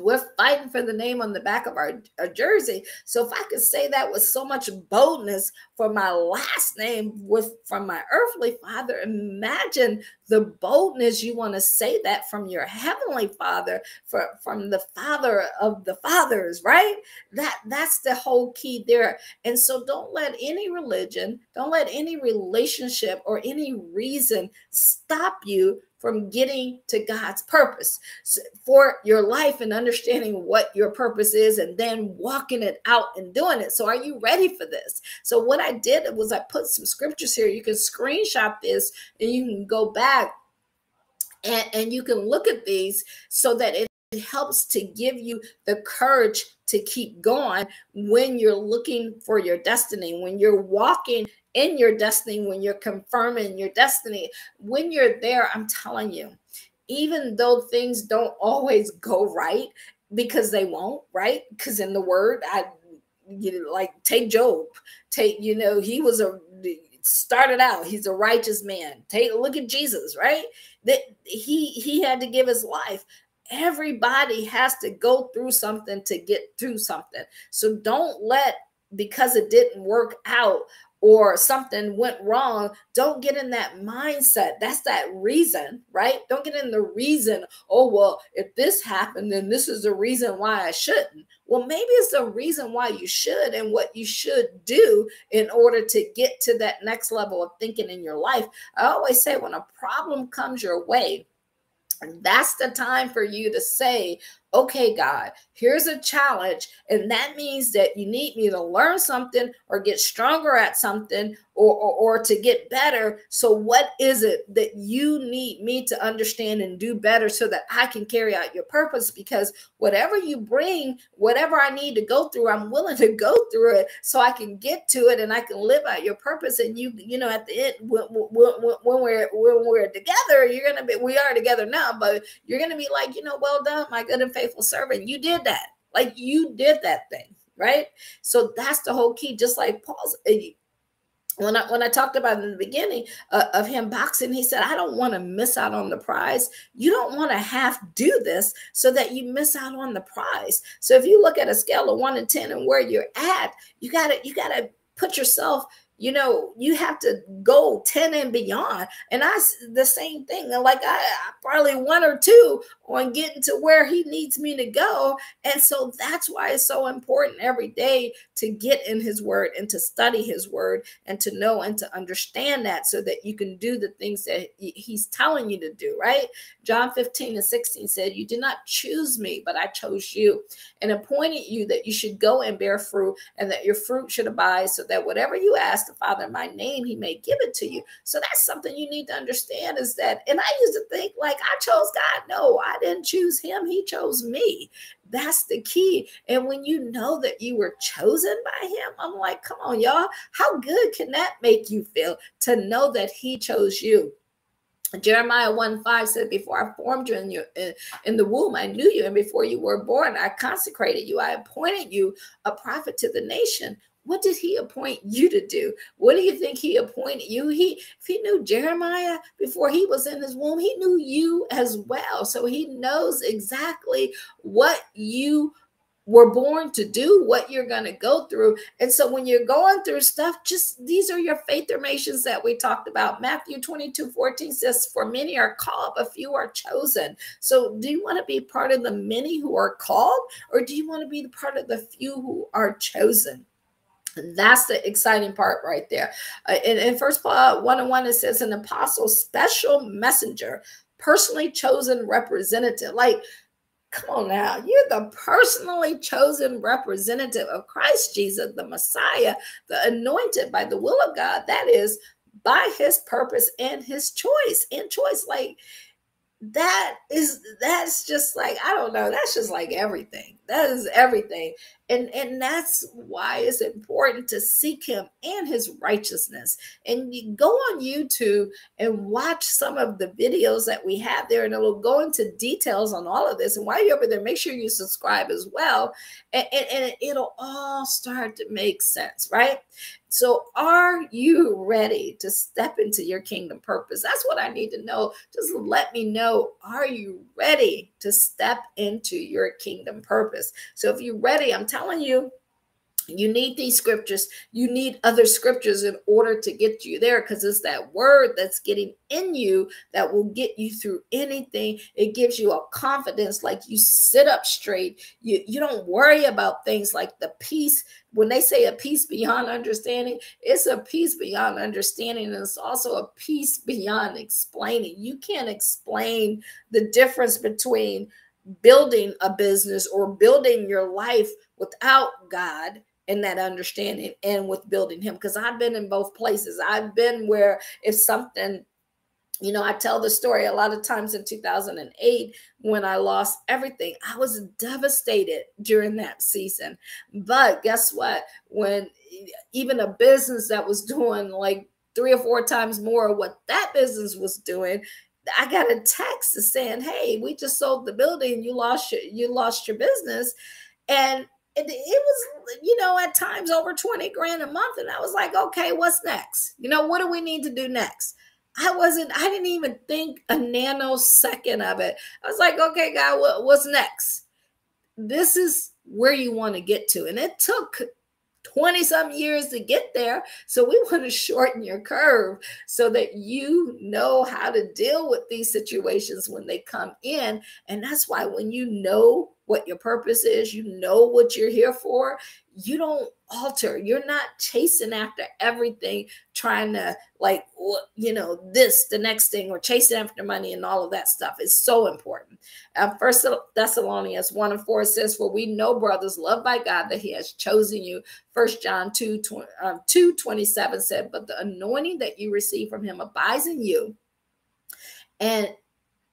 We're fighting for the name on the back of our, our, jersey. So if I could say that with so much boldness for my last name with from my earthly father, imagine the boldness you want to say that from your heavenly father, for, from the father of the fathers, right? That that's the whole key there. And so don't let any religion, don't let any relationship or any reason stop you from getting to God's purpose for your life and understanding what your purpose is and then walking it out and doing it. So, are you ready for this? So, what I did was I put some scriptures here. You can screenshot this and you can go back and, and you can look at these so that it it helps to give you the courage to keep going when you're looking for your destiny, when you're walking in your destiny, when you're confirming your destiny, when you're there, I'm telling you, even though things don't always go right, because they won't, right? Because in the word, I you know, like take Job, take, you know, he was a started out, he's a righteous man. Take look at Jesus, right? That he he had to give his life everybody has to go through something to get through something. So don't let because it didn't work out or something went wrong, don't get in that mindset. That's that reason, right? Don't get in the reason, oh, well, if this happened, then this is the reason why I shouldn't. Well, maybe it's the reason why you should and what you should do in order to get to that next level of thinking in your life. I always say when a problem comes your way, that's the time for you to say, okay, God, here's a challenge. And that means that you need me to learn something or get stronger at something or, or, or, to get better. So, what is it that you need me to understand and do better so that I can carry out your purpose? Because whatever you bring, whatever I need to go through, I'm willing to go through it so I can get to it and I can live out your purpose. And you, you know, at the end, when, when, when we're when we're together, you're gonna be. We are together now, but you're gonna be like, you know, well done, my good and faithful servant. You did that. Like you did that thing, right? So that's the whole key. Just like Paul's eh, when I when I talked about in the beginning uh, of him boxing, he said, "I don't want to miss out on the prize. You don't want to half do this so that you miss out on the prize. So if you look at a scale of one to ten and where you're at, you gotta you gotta put yourself you know, you have to go 10 and beyond. And I, the same thing, like I, I probably one or two on getting to where he needs me to go. And so that's why it's so important every day to get in his word and to study his word and to know and to understand that so that you can do the things that he's telling you to do, right? John 15 and 16 said, You did not choose me, but I chose you and appointed you that you should go and bear fruit and that your fruit should abide so that whatever you ask the Father in my name, he may give it to you. So that's something you need to understand is that, and I used to think like I chose God. No, I didn't choose him, he chose me. That's the key. And when you know that you were chosen by him, I'm like, come on, y'all. How good can that make you feel to know that he chose you? Jeremiah 1 5 said, Before I formed you in, your, in the womb, I knew you. And before you were born, I consecrated you. I appointed you a prophet to the nation. What did he appoint you to do? What do you think he appointed you? He if he knew Jeremiah before he was in his womb, he knew you as well. So he knows exactly what you were born to do, what you're going to go through. And so when you're going through stuff, just these are your faith formations that we talked about. Matthew 22 14 says, For many are called, but few are chosen. So do you want to be part of the many who are called, or do you want to be part of the few who are chosen? That's the exciting part right there. Uh, in, in First Paul 1 and 1, it says, an apostle, special messenger, personally chosen representative. Like, come on now, you're the personally chosen representative of Christ Jesus, the Messiah, the anointed by the will of God. That is by his purpose and his choice. And choice, like, that is that's just like i don't know that's just like everything that is everything and and that's why it's important to seek him and his righteousness and you go on youtube and watch some of the videos that we have there and it'll go into details on all of this and while you're over there make sure you subscribe as well and, and, and it'll all start to make sense right so, are you ready to step into your kingdom purpose? That's what I need to know. Just let me know. Are you ready to step into your kingdom purpose. So if you're ready, I'm telling you, you need these scriptures. You need other scriptures in order to get you there because it's that word that's getting in you that will get you through anything. It gives you a confidence like you sit up straight. You, you don't worry about things like the peace. When they say a peace beyond understanding, it's a peace beyond understanding. And it's also a peace beyond explaining. You can't explain the difference between building a business or building your life without God in that understanding and with building him because I've been in both places. I've been where if something you know, I tell the story a lot of times in 2008 when I lost everything. I was devastated during that season. But guess what? When even a business that was doing like three or four times more of what that business was doing, I got a text saying, "Hey, we just sold the building. You lost your you lost your business." And it, it was, you know, at times over 20 grand a month. And I was like, okay, what's next? You know, what do we need to do next? I wasn't, I didn't even think a nanosecond of it. I was like, okay, God, what, what's next? This is where you want to get to. And it took 20 some years to get there. So we want to shorten your curve so that you know how to deal with these situations when they come in. And that's why when you know what your purpose is, you know what you're here for, you don't alter. You're not chasing after everything, trying to like, you know, this, the next thing, or chasing after money and all of that stuff is so important. Uh, First Thessalonians 1 and 4 says, For we know, brothers, loved by God, that he has chosen you. First John 2, 20, um, 2 27 said, But the anointing that you receive from him abides in you. And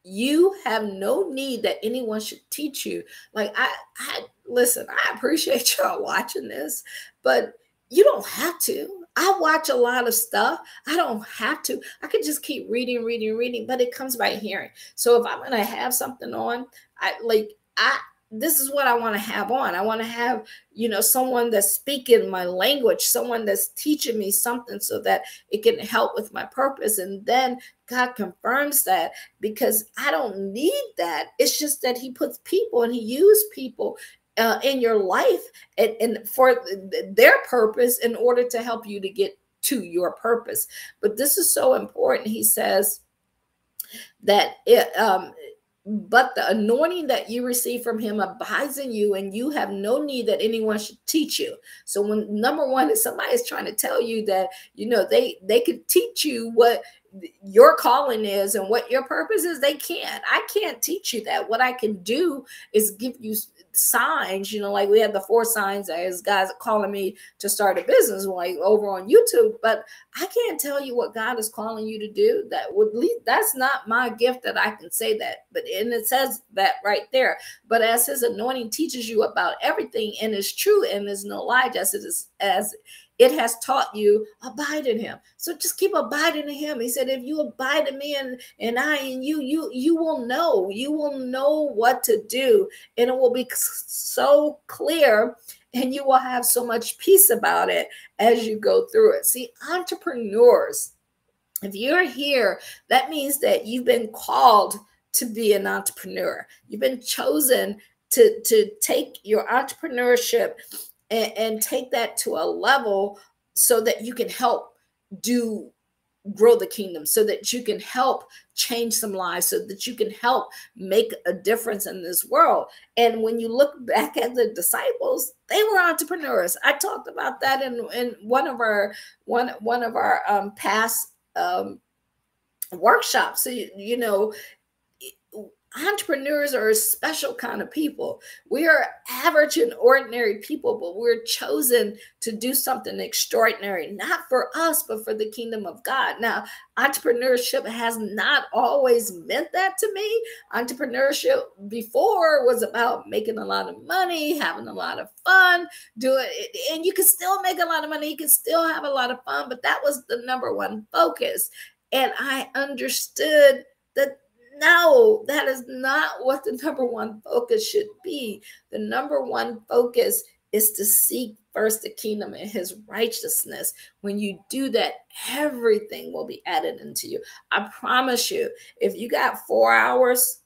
you have no need that anyone should teach you. Like I, I listen, I appreciate y'all watching this, but you don't have to. I watch a lot of stuff. I don't have to. I could just keep reading, reading, reading, but it comes by hearing. So if I'm gonna have something on, I like I this is what I want to have on. I want to have, you know, someone that's speaking my language, someone that's teaching me something so that it can help with my purpose. And then God confirms that because I don't need that. It's just that He puts people and He used people uh, in your life and, and for their purpose in order to help you to get to your purpose. But this is so important. He says that it, um, but the anointing that you receive from him abides in you and you have no need that anyone should teach you. So when number one is somebody is trying to tell you that you know they they could teach you what your calling is and what your purpose is they can't. I can't teach you that. What i can do is give you signs you know like we had the four signs as guys calling me to start a business like over on youtube but i can't tell you what god is calling you to do that would lead that's not my gift that i can say that but and it says that right there. But as his anointing teaches you about everything and is true and there's no lie just as as it has taught you abide in him. So just keep abiding in him. He said if you abide in me and, and i and you you you will know you will know what to do and it will be so clear and you will have so much peace about it as you go through it. See entrepreneurs if you're here that means that you've been called to be an entrepreneur. You've been chosen to to take your entrepreneurship and, and take that to a level so that you can help do grow the kingdom so that you can help change some lives so that you can help make a difference in this world. And when you look back at the disciples they were entrepreneurs. I talked about that in, in one of our one one of our um, past um, workshops. So you, you know entrepreneurs are a special kind of people. We are average and ordinary people, but we're chosen to do something extraordinary, not for us, but for the kingdom of God. Now, entrepreneurship has not always meant that to me. Entrepreneurship before was about making a lot of money, having a lot of fun, doing it, and you can still make a lot of money, you can still have a lot of fun, but that was the number one focus. And I understood no, that is not what the number one focus should be. The number one focus is to seek first the kingdom and his righteousness. When you do that, everything will be added into you. I promise you, if you got four hours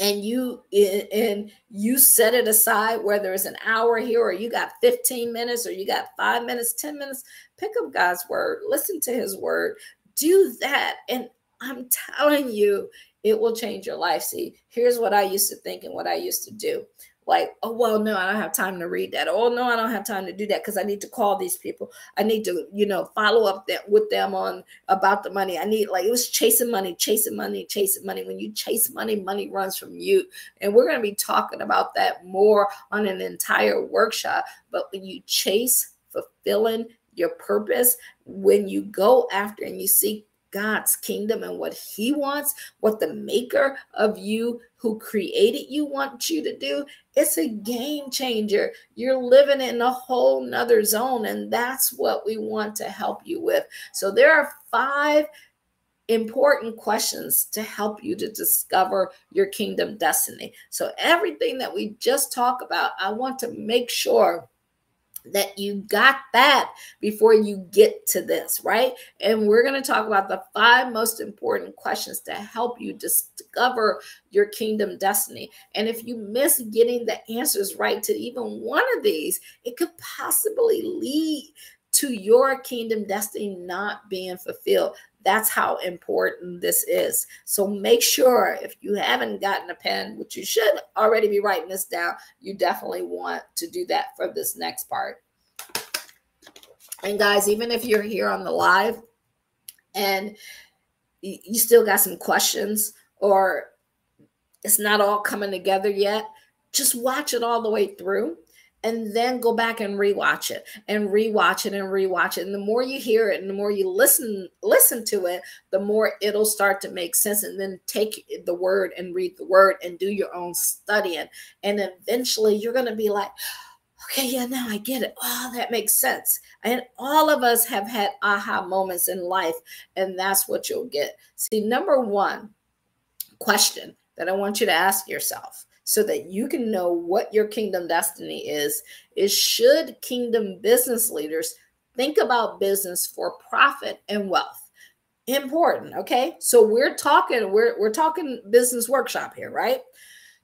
and you and you set it aside whether it's an hour here or you got 15 minutes or you got 5 minutes 10 minutes pick up God's word listen to his word do that and I'm telling you it will change your life see here's what I used to think and what I used to do like, oh, well, no, I don't have time to read that. Oh, no, I don't have time to do that because I need to call these people. I need to, you know, follow up that with them on about the money. I need, like, it was chasing money, chasing money, chasing money. When you chase money, money runs from you. And we're going to be talking about that more on an entire workshop. But when you chase fulfilling your purpose, when you go after and you seek God's kingdom and what He wants, what the maker of you who created you wants you to do, it's a game changer. You're living in a whole nother zone, and that's what we want to help you with. So, there are five important questions to help you to discover your kingdom destiny. So, everything that we just talked about, I want to make sure that you got that before you get to this, right? And we're going to talk about the five most important questions to help you discover your kingdom destiny. And if you miss getting the answers right to even one of these, it could possibly lead to your kingdom destiny not being fulfilled. That's how important this is. So make sure if you haven't gotten a pen, which you should already be writing this down, you definitely want to do that for this next part. And guys, even if you're here on the live and you still got some questions or it's not all coming together yet, just watch it all the way through and then go back and rewatch it and rewatch it and rewatch it. And the more you hear it and the more you listen listen to it the more it'll start to make sense and then take the word and read the word and do your own studying. And eventually you're going to be like okay yeah now i get it. Oh that makes sense. And all of us have had aha moments in life and that's what you'll get. See number one question that i want you to ask yourself so that you can know what your kingdom destiny is is should kingdom business leaders think about business for profit and wealth? Important okay? So we're talking we're we're talking business workshop here right?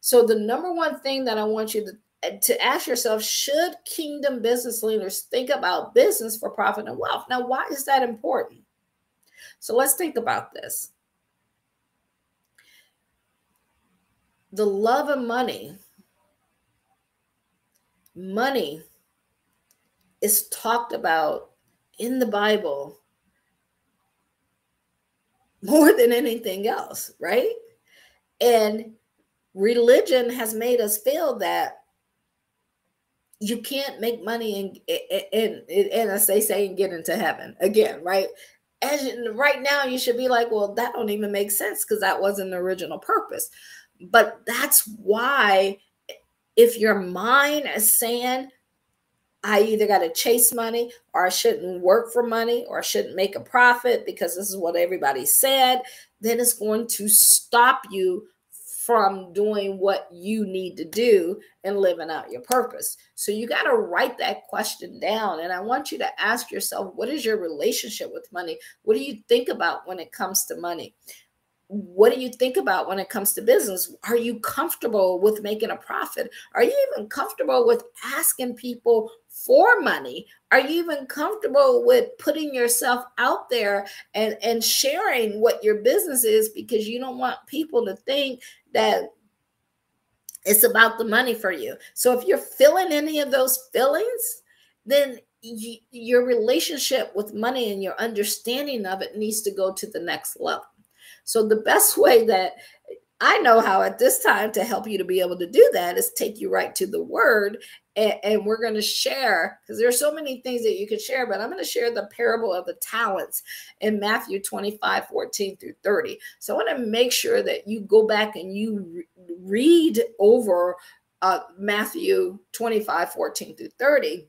So the number one thing that i want you to to ask yourself should kingdom business leaders think about business for profit and wealth? Now why is that important? So let's think about this the love of money, money is talked about in the Bible more than anything else, right? And religion has made us feel that you can't make money and and and as they say and get into heaven again, right? As right now, you should be like, well, that don't even make sense because that wasn't the original purpose. But that's why if your mind is saying, I either got to chase money or I shouldn't work for money or I shouldn't make a profit because this is what everybody said, then it's going to stop you from doing what you need to do and living out your purpose. So you got to write that question down. And I want you to ask yourself, what is your relationship with money? What do you think about when it comes to money? What do you think about when it comes to business? Are you comfortable with making a profit? Are you even comfortable with asking people for money? Are you even comfortable with putting yourself out there and, and sharing what your business is because you don't want people to think that it's about the money for you? So if you're feeling any of those feelings, then you, your relationship with money and your understanding of it needs to go to the next level. So the best way that I know how at this time to help you to be able to do that is take you right to the word. And, and we're going to share because there's so many things that you can share, but I'm going to share the parable of the talents in Matthew 25, 14 through 30. So I want to make sure that you go back and you re- read over uh, Matthew 25, 14 through 30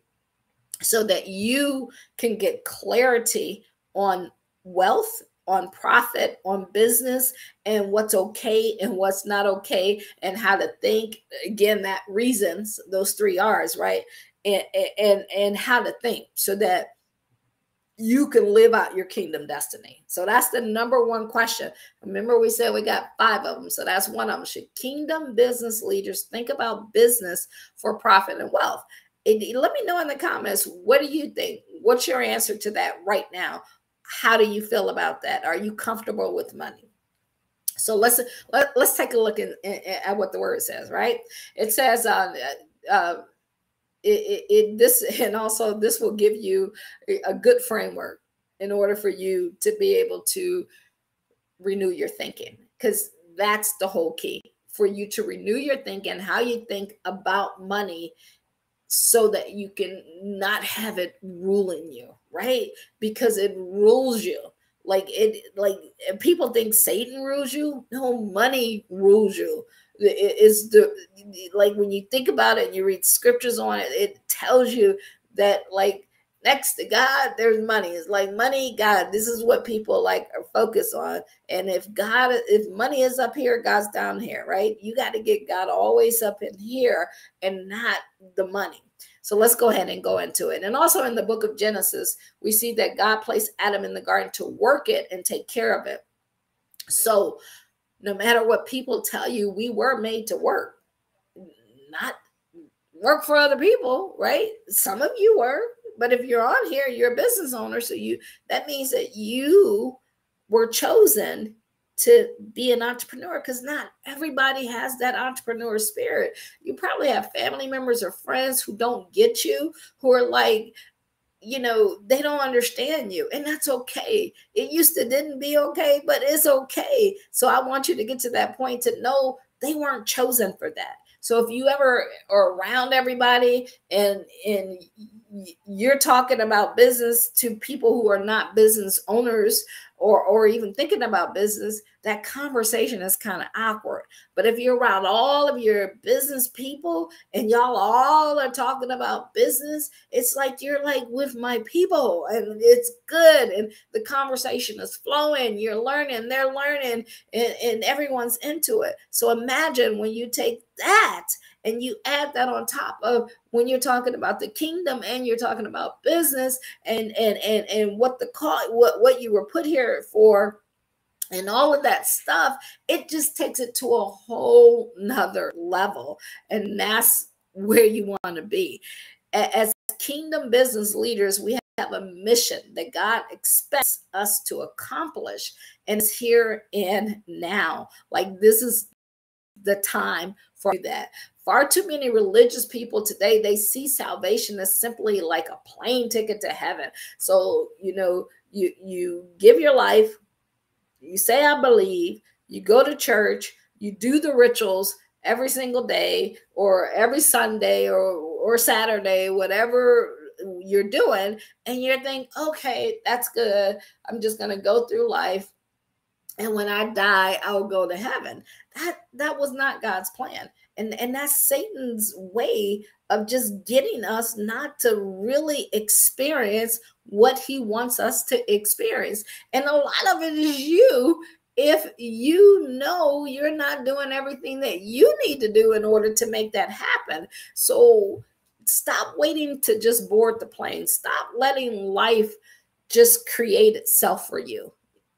so that you can get clarity on wealth on profit, on business, and what's okay and what's not okay, and how to think. Again, that reasons, those three R's, right? And and and how to think so that you can live out your kingdom destiny. So that's the number one question. Remember, we said we got five of them. So that's one of them. Should kingdom business leaders think about business for profit and wealth? let me know in the comments what do you think? What's your answer to that right now? How do you feel about that? Are you comfortable with money? So let's let, let's take a look in, in, at what the word says. Right? It says uh, uh, it, it, it, this and also this will give you a good framework in order for you to be able to renew your thinking because that's the whole key for you to renew your thinking how you think about money so that you can not have it ruling you right? Because it rules you. Like it like people think satan rules you no money rules you. Is the like when you think about it and you read scriptures on it it tells you that like next to god there's money. It's like money god this is what people like are focused on. And if god if money is up here god's down here right? You got to get god always up in here and not the money so let's go ahead and go into it. And also in the book of Genesis, we see that God placed Adam in the garden to work it and take care of it. So no matter what people tell you, we were made to work, not work for other people, right? Some of you were, but if you're on here, you're a business owner. So you that means that you were chosen to be an entrepreneur because not everybody has that entrepreneur spirit. You probably have family members or friends who don't get you, who are like, you know they don't understand you and that's okay. It used to didn't be okay but it's okay. So i want you to get to that point to know they weren't chosen for that so if you ever are around everybody and and you're talking about business to people who are not business owners or or even thinking about business that conversation is kind of awkward. But if you're around all of your business people and y'all all are talking about business it's like you're like with my people and it's good and the conversation is flowing you're learning they're learning and, and everyone's into it. So imagine when you take that. And you add that on top of when you're talking about the kingdom and you're talking about business and and and and what the call what what you were put here for and all of that stuff it just takes it to a whole nother level. And that's where you want to be as kingdom business leaders we have a mission that god expects us to accomplish and it's here and now. Like this is the time for that. Far too many religious people today they see salvation as simply like a plane ticket to heaven. So you know you you give your life you say i believe you go to church you do the rituals every single day or every sunday or or saturday whatever you're doing and you're thinking okay that's good. I'm just going to go through life and when i die i'll go to heaven. That that was not god's plan. And and that's satan's way of just getting us not to really experience what he wants us to experience. And a lot of it is you. If you know you're not doing everything that you need to do in order to make that happen. So stop waiting to just board the plane. Stop letting life just create itself for you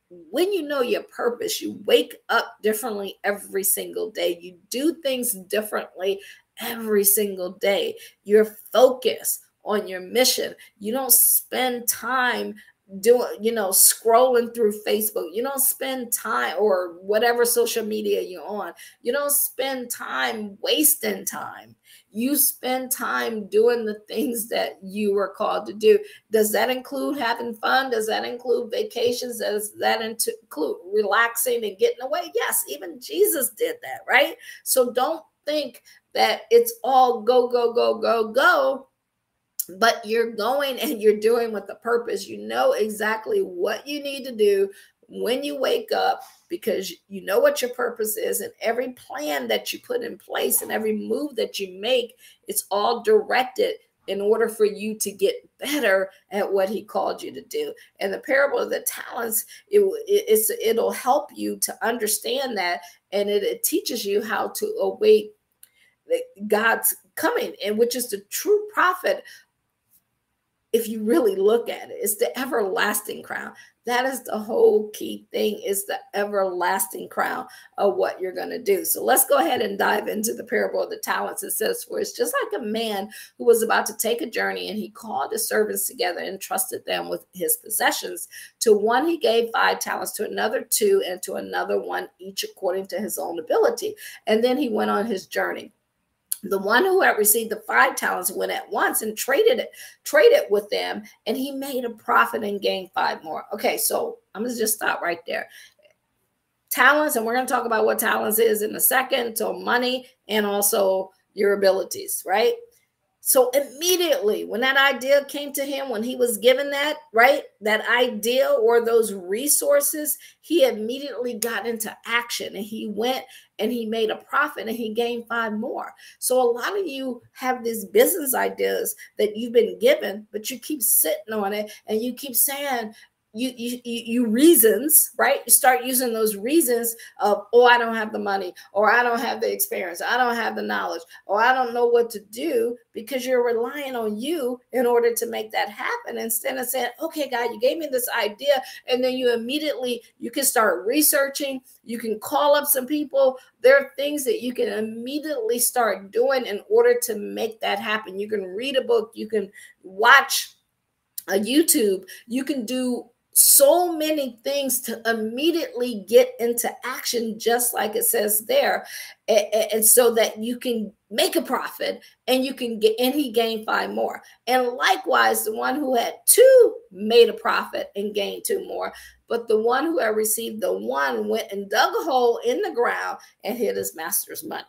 when you know your purpose, you wake up differently every single day. You do things differently every single day. You're focused on your mission. You don't spend time doing, you know, scrolling through Facebook. You don't spend time or whatever social media you're on. You don't spend time wasting time you spend time doing the things that you were called to do. Does that include having fun? Does that include vacations? Does that include relaxing and getting away? Yes, even Jesus did that, right? So don't think that it's all go, go, go, go, go. But you're going and you're doing with a purpose. You know exactly what you need to do when you wake up because you know what your purpose is and every plan that you put in place and every move that you make it's all directed in order for you to get better at what he called you to do. And the parable of the talents it, it's it'll help you to understand that and it, it teaches you how to await god's coming and which is the true prophet if you really look at it. It's the everlasting crown. That is the whole key thing is the everlasting crown of what you're going to do. So let's go ahead and dive into the parable of the talents. It says, for it's just like a man who was about to take a journey and he called his servants together and trusted them with his possessions. To one he gave five talents, to another two, and to another one each according to his own ability. And then he went on his journey. The one who had received the five talents went at once and traded it, traded with them, and he made a profit and gained five more. Okay, so I'm gonna just stop right there. Talents, and we're gonna talk about what talents is in a second. So money and also your abilities, right? So immediately when that idea came to him, when he was given that, right, that idea or those resources, he immediately got into action and he went and he made a profit and he gained five more. So a lot of you have these business ideas that you've been given, but you keep sitting on it and you keep saying, you, you you reasons right? You start using those reasons of oh i don't have the money or i don't have the experience i don't have the knowledge or i don't know what to do because you're relying on you in order to make that happen. Instead of saying okay god you gave me this idea and then you immediately you can start researching you can call up some people. There are things that you can immediately start doing in order to make that happen. You can read a book you can watch a YouTube, you can do so many things to immediately get into action, just like it says there. And, and, so that you can make a profit and you can get, and he gained five more. And likewise, the one who had two made a profit and gained two more. But the one who had received the one went and dug a hole in the ground and hid his master's money.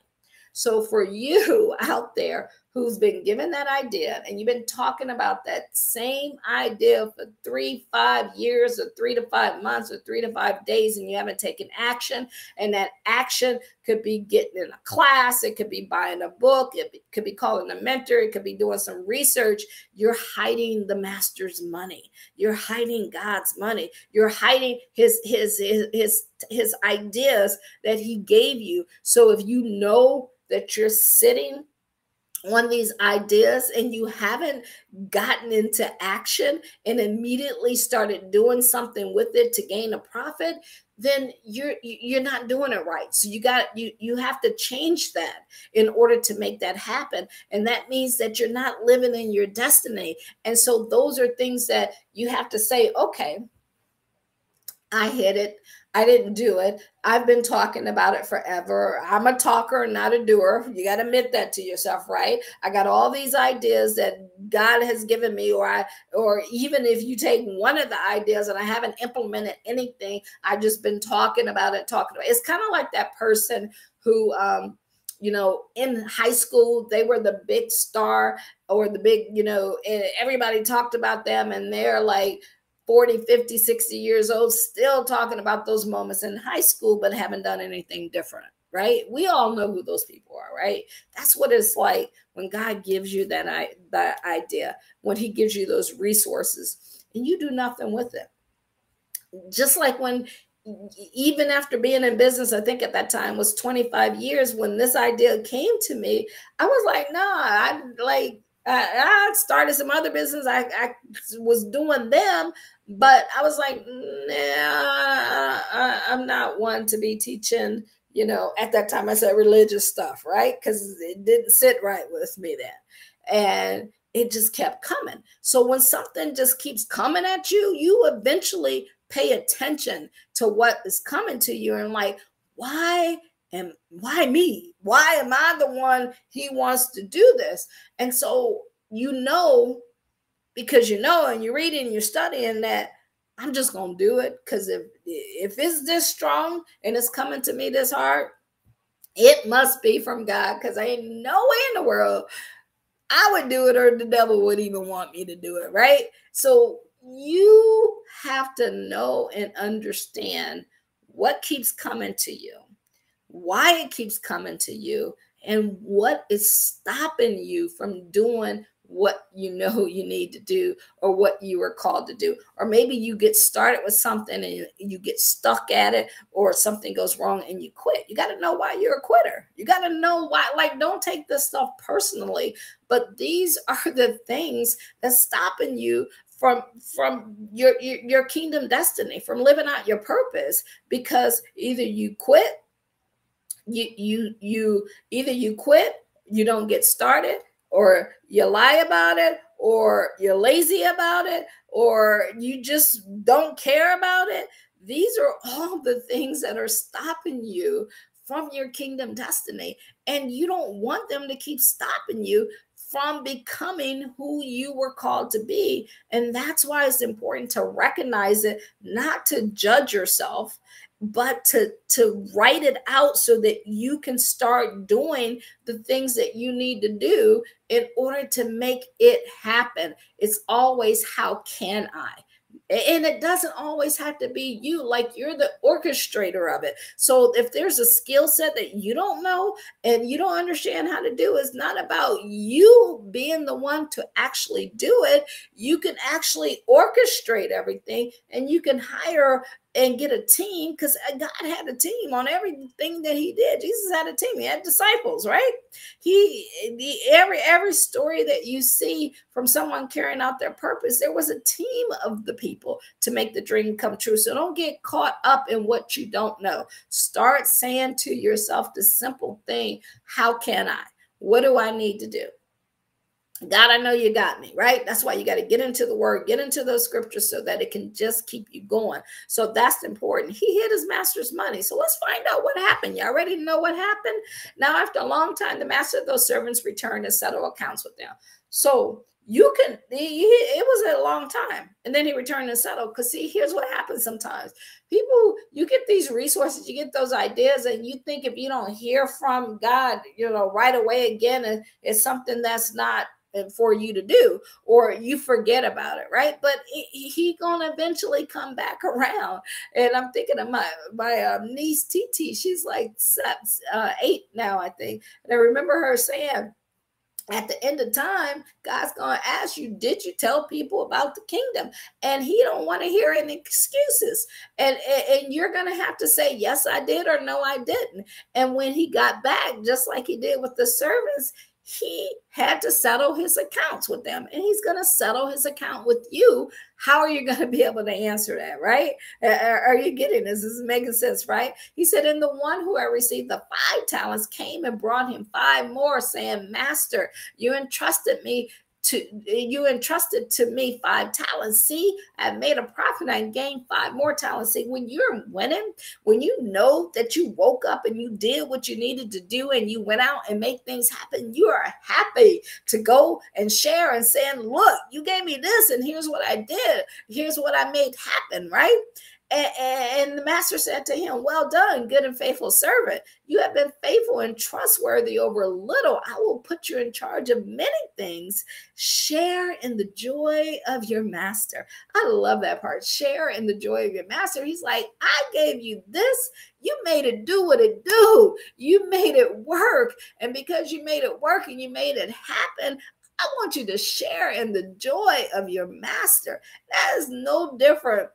So for you out there who's been given that idea and you've been talking about that same idea for three, five years, or three to five months, or three to five days, and you haven't taken action. And that action could be getting in a class, it could be buying a book, it could be calling a mentor, it could be doing some research. You're hiding the master's money, you're hiding God's money, you're hiding his his his his, his ideas that he gave you. So if you know that you're sitting on these ideas and you haven't gotten into action and immediately started doing something with it to gain a profit then you're you're not doing it right. So you got you you have to change that in order to make that happen. And that means that you're not living in your destiny. And so those are things that you have to say okay i hit it I didn't do it. I've been talking about it forever. I'm a talker, not a doer. You got to admit that to yourself, right? I got all these ideas that God has given me, or I, or even if you take one of the ideas and I haven't implemented anything, I've just been talking about it, talking about it. It's kind of like that person who, um, you know, in high school, they were the big star or the big, you know, everybody talked about them, and they're like 40, 50, 60 years old, still talking about those moments in high school, but haven't done anything different, right? We all know who those people are, right? That's what it's like when God gives you that, that idea, when He gives you those resources and you do nothing with it. Just like when even after being in business, I think at that time was 25 years when this idea came to me, I was like, nah, I like I, started some other business. I, I was doing them, but I was like, nah, I, I'm not one to be teaching. You know, at that time I said religious stuff, right? Because it didn't sit right with me then, and it just kept coming. So when something just keeps coming at you, you eventually pay attention to what is coming to you and like, why and why me? Why am I the one he wants to do this? And so you know, because you know, and you're reading, you're studying that I'm just gonna do it because if if it's this strong and it's coming to me this hard, it must be from God because I ain't no way in the world I would do it or the devil would even want me to do it, right? So you have to know and understand what keeps coming to you why it keeps coming to you, and what is stopping you from doing what you know you need to do or what you were called to do. Or maybe you get started with something and you, get stuck at it or something goes wrong and you quit. You got to know why you're a quitter. You got to know why, like, don't take this stuff personally, but these are the things that's stopping you from from your your kingdom destiny from living out your purpose because either you quit you you you either you quit you don't get started or you lie about it or you're lazy about it or you just don't care about it. These are all the things that are stopping you from your kingdom destiny and you don't want them to keep stopping you from becoming who you were called to be. And that's why it's important to recognize it not to judge yourself but to to write it out so that you can start doing the things that you need to do in order to make it happen it's always how can i and it doesn't always have to be you, like you're the orchestrator of it. So if there's a skill set that you don't know and you don't understand how to do, it's not about you being the one to actually do it. You can actually orchestrate everything and you can hire and get a team because uh, God had a team on everything that he did. Jesus had a team. He had disciples, right? He the, every every story that you see from someone carrying out their purpose, there was a team of the people to make the dream come true. So don't get caught up in what you don't know. Start saying to yourself the simple thing, how can I? What do I need to do? God, I know you got me, right? That's why you got to get into the word, get into those scriptures so that it can just keep you going. So that's important. He hid his master's money. So let's find out what happened. You already know what happened. Now, after a long time, the master of those servants returned and settled accounts with them. So you can, it was a long time. And then he returned and settled. Because, see, here's what happens sometimes people, you get these resources, you get those ideas, and you think if you don't hear from God, you know, right away again, it's something that's not for you to do or you forget about it right? But he, gonna eventually come back around. And i'm thinking of my my um, niece tt she's like uh, eight now i think. And i remember her saying at the end of time god's to ask you did you tell people about the kingdom? And he don't want to hear any excuses. And, and, and you're to have to say yes i did or no i didn't. And when he got back just like he did with the servants he had to settle his accounts with them and he's going to settle his account with you. How are you going to be able to answer that right? Are you getting this? This is making sense right? He said and the one who had received the five talents came and brought him five more saying master you entrusted me to you entrusted to me five talents. See, I made a profit and gained five more talents. See, when you're winning, when you know that you woke up and you did what you needed to do and you went out and make things happen, you are happy to go and share and saying, Look, you gave me this, and here's what I did. Here's what I made happen, right? And, the master said to him, Well done, good and faithful servant. You have been faithful and trustworthy over a little. I will put you in charge of many things. Share in the joy of your master. I love that part. Share in the joy of your master. He's like, I gave you this. You made it do what it do. You made it work. And because you made it work and you made it happen, I want you to share in the joy of your master. That is no different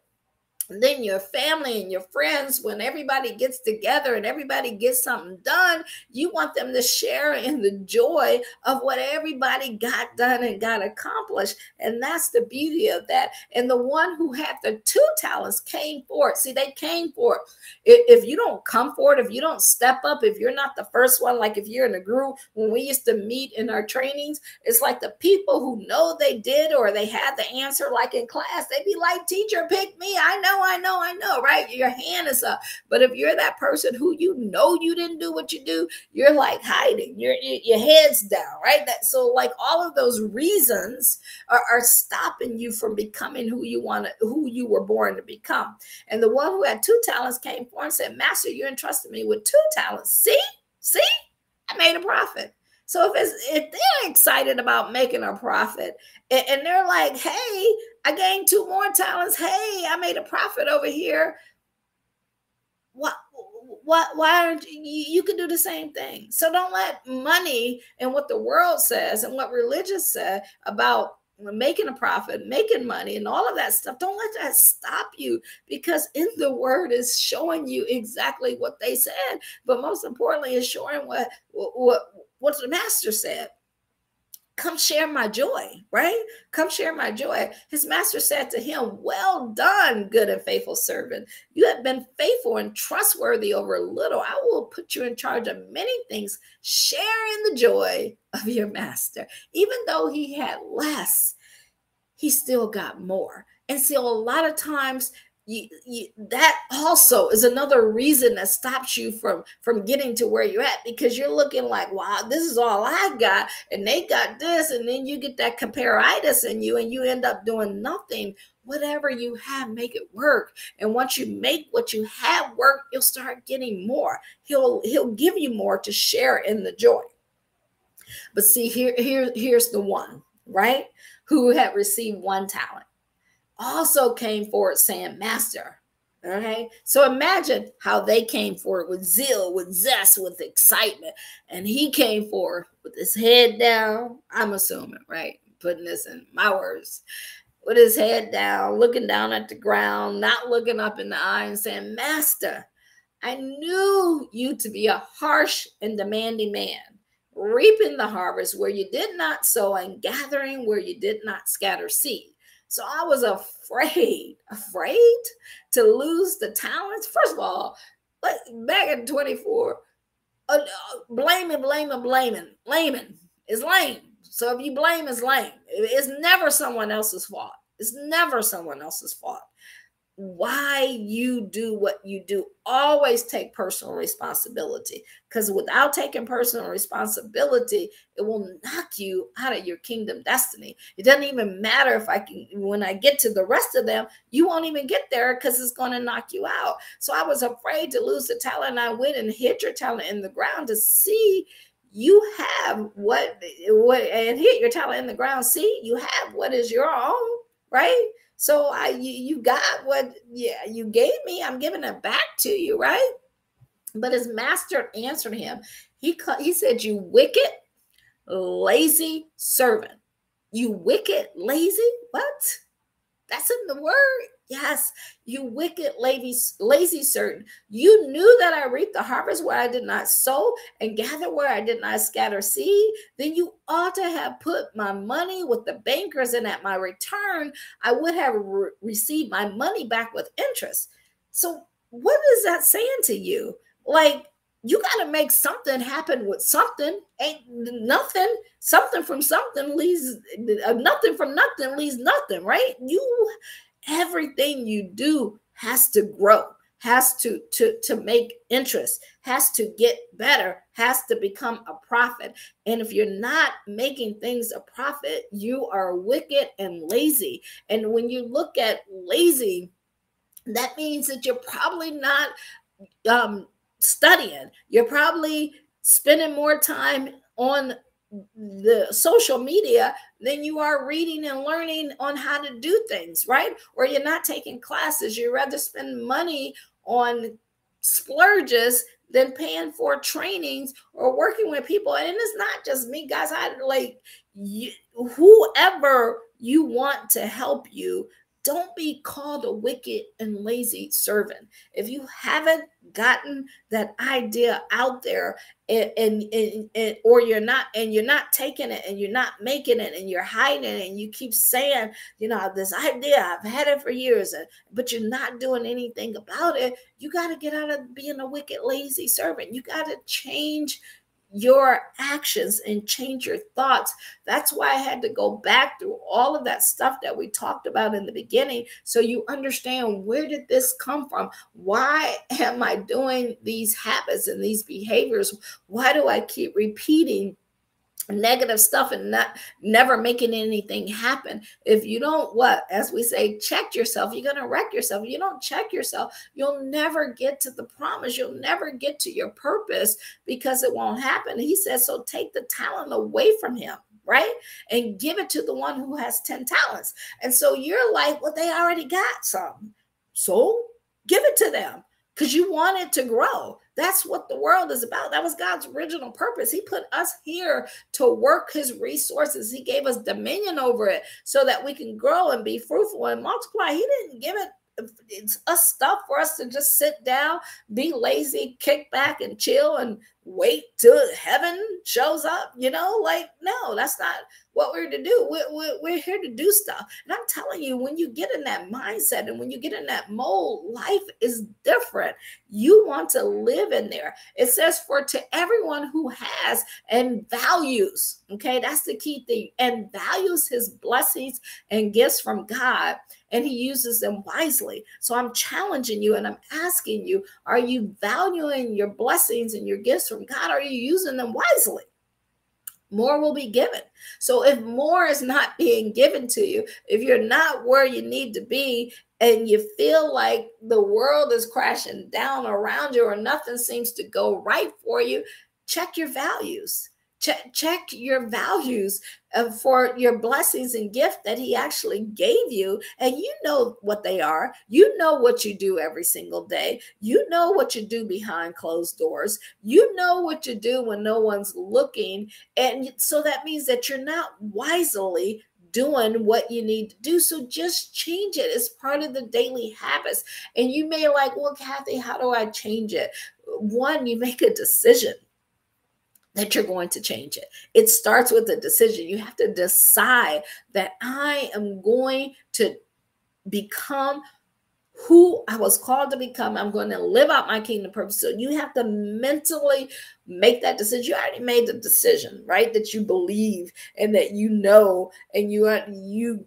then your family and your friends when everybody gets together and everybody gets something done you want them to share in the joy of what everybody got done and got accomplished. And that's the beauty of that. And the one who had the two talents came for it. See they came for it. If you don't come for it if you don't step up if you're not the first one like if you're in a group when we used to meet in our trainings it's like the people who know they did or they had the answer like in class they'd be like teacher pick me. I know I know, I know, right? Your hand is up. But if you're that person who you know you didn't do what you do, you're like hiding. Your your head's down, right? That so like all of those reasons are, are stopping you from becoming who you want to, who you were born to become. And the one who had two talents came forward and said, Master, you entrusted me with two talents. See, see, I made a profit. So if if they're excited about making a profit and, and they're like, hey, I gained two more talents. Hey, I made a profit over here. What why why aren't you, you can do the same thing so don't let money and what the world says and what religion said about making a profit making money and all of that stuff don't let that stop you because in the word is showing you exactly what they said but most importantly is showing what what what the master said come share my joy, right? Come share my joy. His master said to him, Well done, good and faithful servant. You have been faithful and trustworthy over a little. I will put you in charge of many things. Share in the joy of your master. Even though he had less, he still got more. And so a lot of times you, you, that also is another reason that stops you from from getting to where you're at because you're looking like wow this is all i got and they got this and then you get that comparatitis in you and you end up doing nothing. Whatever you have make it work and once you make what you have work you'll start getting more. He'll he'll give you more to share in the joy. But see here here here's the one right? Who had received one talent also came forward saying, Master. Okay. So imagine how they came forward with zeal, with zest, with excitement. And he came forward with his head down. I'm assuming, right? Putting this in my words. With his head down, looking down at the ground, not looking up in the eye and saying, Master, I knew you to be a harsh and demanding man, reaping the harvest where you did not sow and gathering where you did not scatter seed. So I was afraid, afraid to lose the talents. First of all, back in 24, uh, uh, blaming, blaming, blaming, blaming is lame. So if you blame, is lame. It's never someone else's fault. It's never someone else's fault why you do what you do. Always take personal responsibility because without taking personal responsibility, it will knock you out of your kingdom destiny. It doesn't even matter if I can, when I get to the rest of them, you won't even get there because it's going to knock you out. So I was afraid to lose the talent. I went and hit your talent in the ground to see you have what what and hit your talent in the ground see you have what is your own right so I you, you got what yeah you gave me. I'm giving it back to you, right? But his master answered him. He he said, "You wicked, lazy servant. You wicked, lazy. What? That's in the word. Yes, you wicked, lazy, lazy servant. You knew that I reaped the harvest where I did not sow and gather where I did not scatter seed. Then you ought to have put my money with the bankers, and at my return, I would have re- received my money back with interest. So, what is that saying to you? Like, you got to make something happen with something. Ain't nothing. Something from something leaves uh, nothing from nothing leaves nothing, right? You everything you do has to grow has to to to make interest has to get better has to become a profit and if you're not making things a profit you are wicked and lazy. And when you look at lazy that means that you're probably not um, studying. You're probably spending more time on the social media than you are reading and learning on how to do things, right? Or you're not taking classes. You rather spend money on splurges than paying for trainings or working with people. And it's not just me, guys. I like you, whoever you want to help you don't be called a wicked and lazy servant. If you haven't gotten that idea out there and, and, and, and, or you're not and you're not taking it and you're not making it and you're hiding it and you keep saying, you know, this idea, I've had it for years, and, but you're not doing anything about it, you got to get out of being a wicked, lazy servant. You got to change your actions and change your thoughts. That's why I had to go back through all of that stuff that we talked about in the beginning so you understand where did this come from? Why am I doing these habits and these behaviors? Why do I keep repeating negative stuff and not never making anything happen. If you don't what as we say check yourself. You're going to wreck yourself. If you don't check yourself you'll never get to the promise. You'll never get to your purpose because it won't happen. He says so take the talent away from him right? And give it to the one who has 10 talents. And so you're like well they already got some. So give it to them because you want it to grow. That's what the world is about. That was God's original purpose. He put us here to work his resources. He gave us dominion over it so that we can grow and be fruitful and multiply. He didn't give it us stuff for us to just sit down, be lazy, kick back and chill and wait till heaven shows up. You know, like, no, that's not what we're to do. We're, we're, we're, here to do stuff. And I'm telling you, when you get in that mindset and when you get in that mold, life is different. You want to live in there. It says, for to everyone who has and values, okay, that's the key thing, and values his blessings and gifts from God and he uses them wisely. So I'm challenging you and I'm asking you, are you valuing your blessings and your gifts from God? Are you using them wisely? more will be given. So if more is not being given to you, if you're not where you need to be, and you feel like the world is crashing down around you or nothing seems to go right for you, check your values. Check, your values uh, for your blessings and gift that he actually gave you and you know what they are you know what you do every single day you know what you do behind closed doors you know what you do when no one's looking and so that means that you're not wisely doing what you need to do. So just change it. It's part of the daily habits. And you may like, well, Cathy, how do I change it? One, you make a decision that you're going to change it. It starts with a decision. You have to decide that I am going to become who I was called to become. I'm going to live out my kingdom purpose. So you have to mentally make that decision. You already made the decision, right? That you believe and that you know and you are you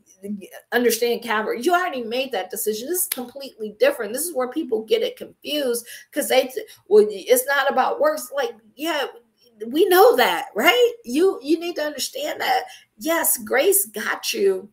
understand Calvary. You already made that decision. This is completely different. This is where people get it confused because they well, it's not about works. Like, yeah, we know that, right? You you need to understand that. Yes, grace got you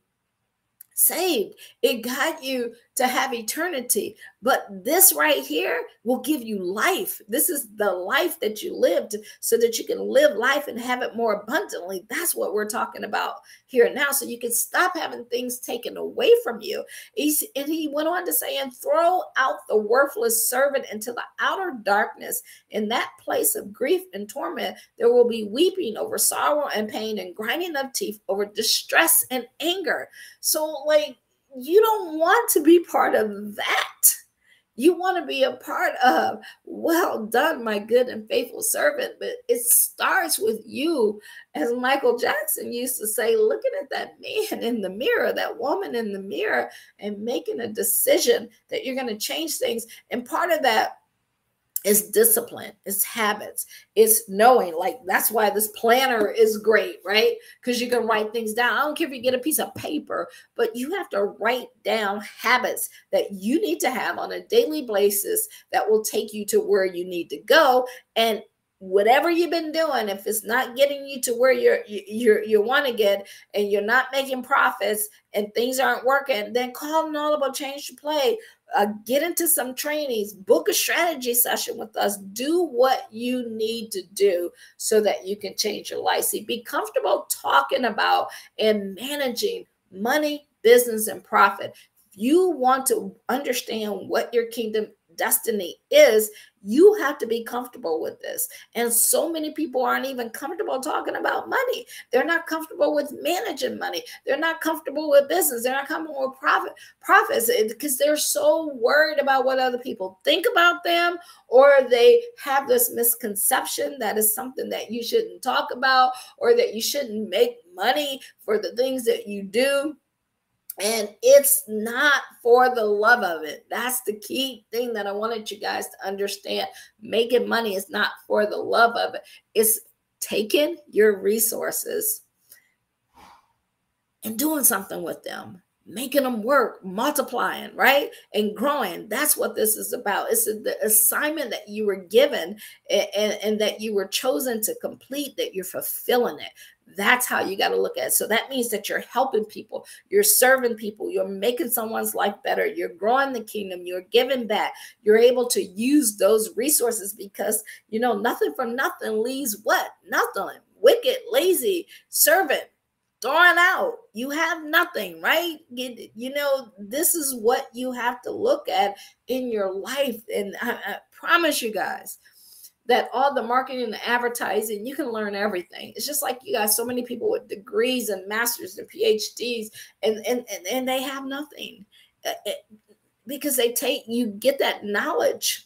saved. It got you to have eternity. But this right here will give you life. This is the life that you lived so that you can live life and have it more abundantly. That's what we're talking about here now. So you can stop having things taken away from you. He's, and he went on to say, and throw out the worthless servant into the outer darkness. In that place of grief and torment, there will be weeping over sorrow and pain and grinding of teeth over distress and anger. So, like, you don't want to be part of that. You want to be a part of, well done, my good and faithful servant. But it starts with you, as Michael Jackson used to say, looking at that man in the mirror, that woman in the mirror, and making a decision that you're going to change things. And part of that it's discipline, it's habits, it's knowing. Like that's why this planner is great, right? Because you can write things down. I don't care if you get a piece of paper, but you have to write down habits that you need to have on a daily basis that will take you to where you need to go. And whatever you've been doing if it's not getting you to where you're you you want to get and you're not making profits and things aren't working then call audible change to play uh, get into some trainings book a strategy session with us do what you need to do so that you can change your life. See be comfortable talking about and managing money business and profit. If you want to understand what your kingdom destiny is, you have to be comfortable with this. And so many people aren't even comfortable talking about money. They're not comfortable with managing money. They're not comfortable with business. They're not comfortable with profit profits eh, because they're so worried about what other people think about them, or they have this misconception that is something that you shouldn't talk about, or that you shouldn't make money for the things that you do and it's not for the love of it. That's the key thing that I wanted you guys to understand. Making money is not for the love of it, it's taking your resources and doing something with them, making them work, multiplying, right? And growing. That's what this is about. It's the assignment that you were given and, and, and that you were chosen to complete, that you're fulfilling it. That's how you got to look at it. So that means that you're helping people, you're serving people, you're making someone's life better, you're growing the kingdom, you're giving back, you're able to use those resources because you know nothing from nothing leaves what? Nothing. Wicked, lazy, servant. throwing out. You have nothing, right? You, you know, this is what you have to look at in your life. And I, I promise you guys that all the marketing and advertising, you can learn everything. It's just like you got so many people with degrees and masters and PhDs, and and and, and they have nothing. Uh, it, because they take you get that knowledge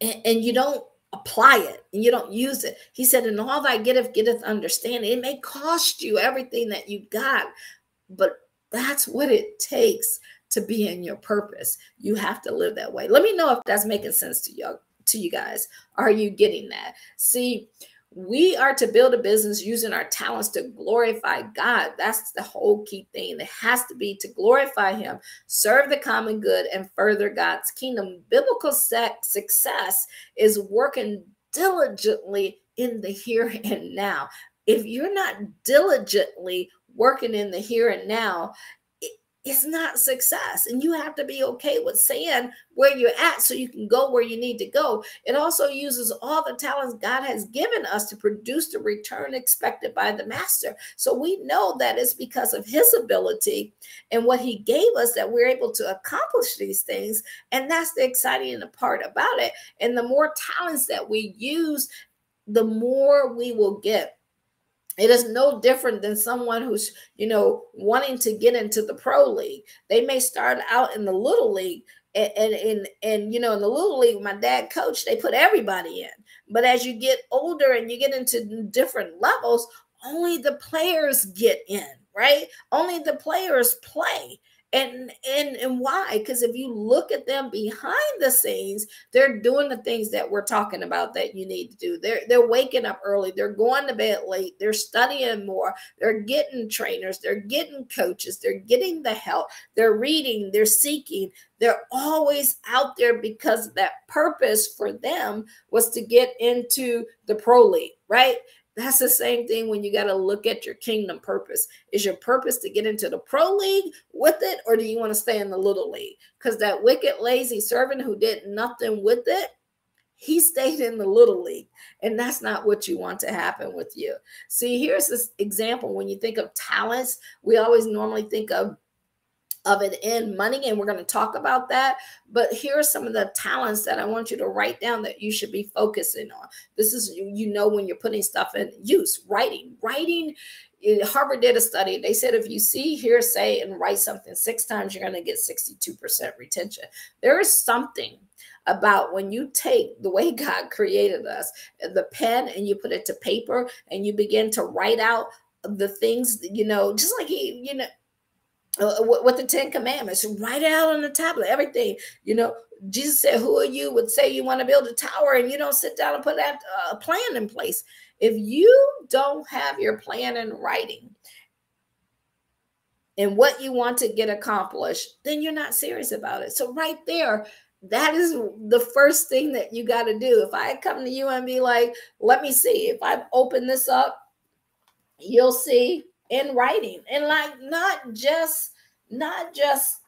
and, and you don't apply it and you don't use it. He said, and all that getteth, getteth understanding. It may cost you everything that you got, but that's what it takes to be in your purpose. You have to live that way. Let me know if that's making sense to you to you guys. Are you getting that? See, we are to build a business using our talents to glorify God. That's the whole key thing. It has to be to glorify Him, serve the common good, and further God's kingdom. Biblical success is working diligently in the here and now. If you're not diligently working in the here and now, it's not success. And you have to be okay with saying where you're at so you can go where you need to go. It also uses all the talents God has given us to produce the return expected by the master. So we know that it's because of his ability and what he gave us that we're able to accomplish these things. And that's the exciting part about it. And the more talents that we use, the more we will get it is no different than someone who's, you know, wanting to get into the pro league. They may start out in the little league and and and, and you know, in the little league, my dad coached, they put everybody in. But as you get older and you get into different levels, only the players get in, right? Only the players play and and and why? Because if you look at them behind the scenes they're doing the things that we're talking about that you need to do. They're they're waking up early. They're going to bed late. They're studying more. They're getting trainers. They're getting coaches. They're getting the help. They're reading. They're seeking. They're always out there because that purpose for them was to get into the pro league right that's the same thing when you got to look at your kingdom purpose. Is your purpose to get into the pro league with it, or do you want to stay in the little league? Because that wicked, lazy servant who did nothing with it, he stayed in the little league. And that's not what you want to happen with you. See, here's this example when you think of talents, we always normally think of of it in money and we're going to talk about that. But here are some of the talents that i want you to write down that you should be focusing on. This is you know when you're putting stuff in use writing writing eh, harvard did a study. They said if you see hear say and write something six times you're going to get 62% retention. There is something about when you take the way God created us, the pen, and you put it to paper and you begin to write out the things, you know, just like he, you know, uh, what the Ten Commandments, write it out on the tablet, everything. You know, Jesus said, Who are you would say you want to build a tower and you don't sit down and put that uh, plan in place? If you don't have your plan in writing and what you want to get accomplished, then you're not serious about it. So, right there, that is the first thing that you got to do. If I come to you and be like, Let me see, if I open this up, you'll see in writing. And like not just not just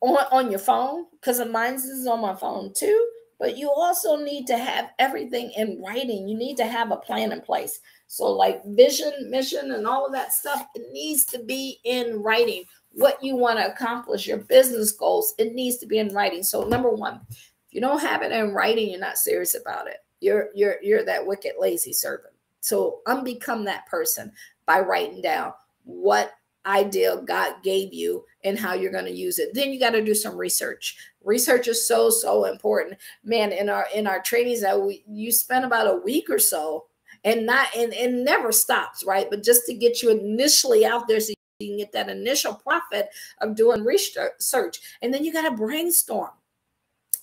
on, on your phone because of mine is on my phone too but you also need to have everything in writing. You need to have a plan in place. So like vision mission and all of that stuff it needs to be in writing. What you want to accomplish your business goals it needs to be in writing. So number one if you don't have it in writing you're not serious about it. You're you're you're that wicked lazy servant. So unbecome that person by writing down what idea God gave you and how you're going to use it. Then you got to do some research. Research is so so important. Man, in our in our trainings that we you spend about a week or so and not and and never stops, right? But just to get you initially out there so you can get that initial profit of doing research. And then you got to brainstorm.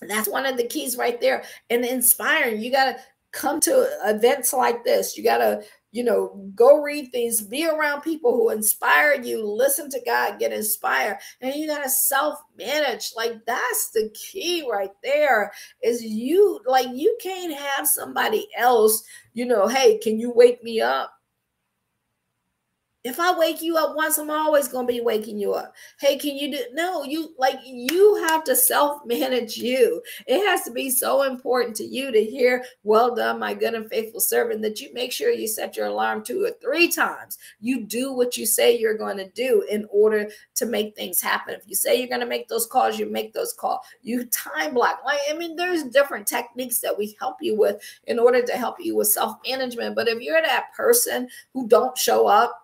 That's one of the keys right there. And inspiring, you got to come to events like this. You got to you know, go read things, be around people who inspire you, listen to God, get inspired. And you got to self manage. Like that's the key right there is you, like, you can't have somebody else, you know, hey, can you wake me up? If I wake you up once, I'm always going to be waking you up. Hey, can you do? No, you like you have to self manage you. It has to be so important to you to hear, well done, my good and faithful servant, that you make sure you set your alarm two or three times. You do what you say you're going to do in order to make things happen. If you say you're going to make those calls, you make those calls. You time block. Like, I mean, there's different techniques that we help you with in order to help you with self management. But if you're that person who don't show up,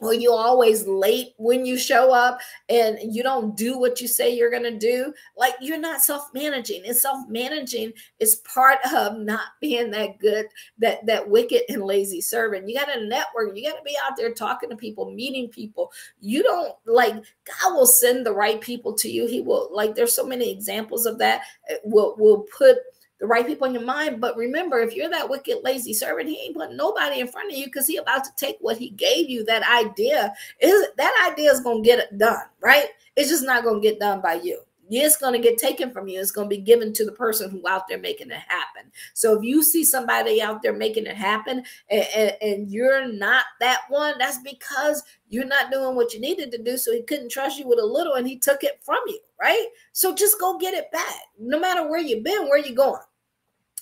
or you always late when you show up and you don't do what you say you're going to do. Like you're not self-managing and self-managing is part of not being that good that that wicked and lazy servant. You got to network you got to be out there talking to people meeting people. You don't like god will send the right people to you. He will like there's so many examples of that. Will will put the right people in your mind. But remember, if you're that wicked, lazy servant, he ain't putting nobody in front of you because he about to take what he gave you. That idea is that idea is gonna get it done, right? It's just not gonna get done by you. It's going to get taken from you. It's going to be given to the person who out there making it happen. So if you see somebody out there making it happen and, and, and you're not that one, that's because you're not doing what you needed to do. So he couldn't trust you with a little and he took it from you, right? So just go get it back. No matter where you've been, where you going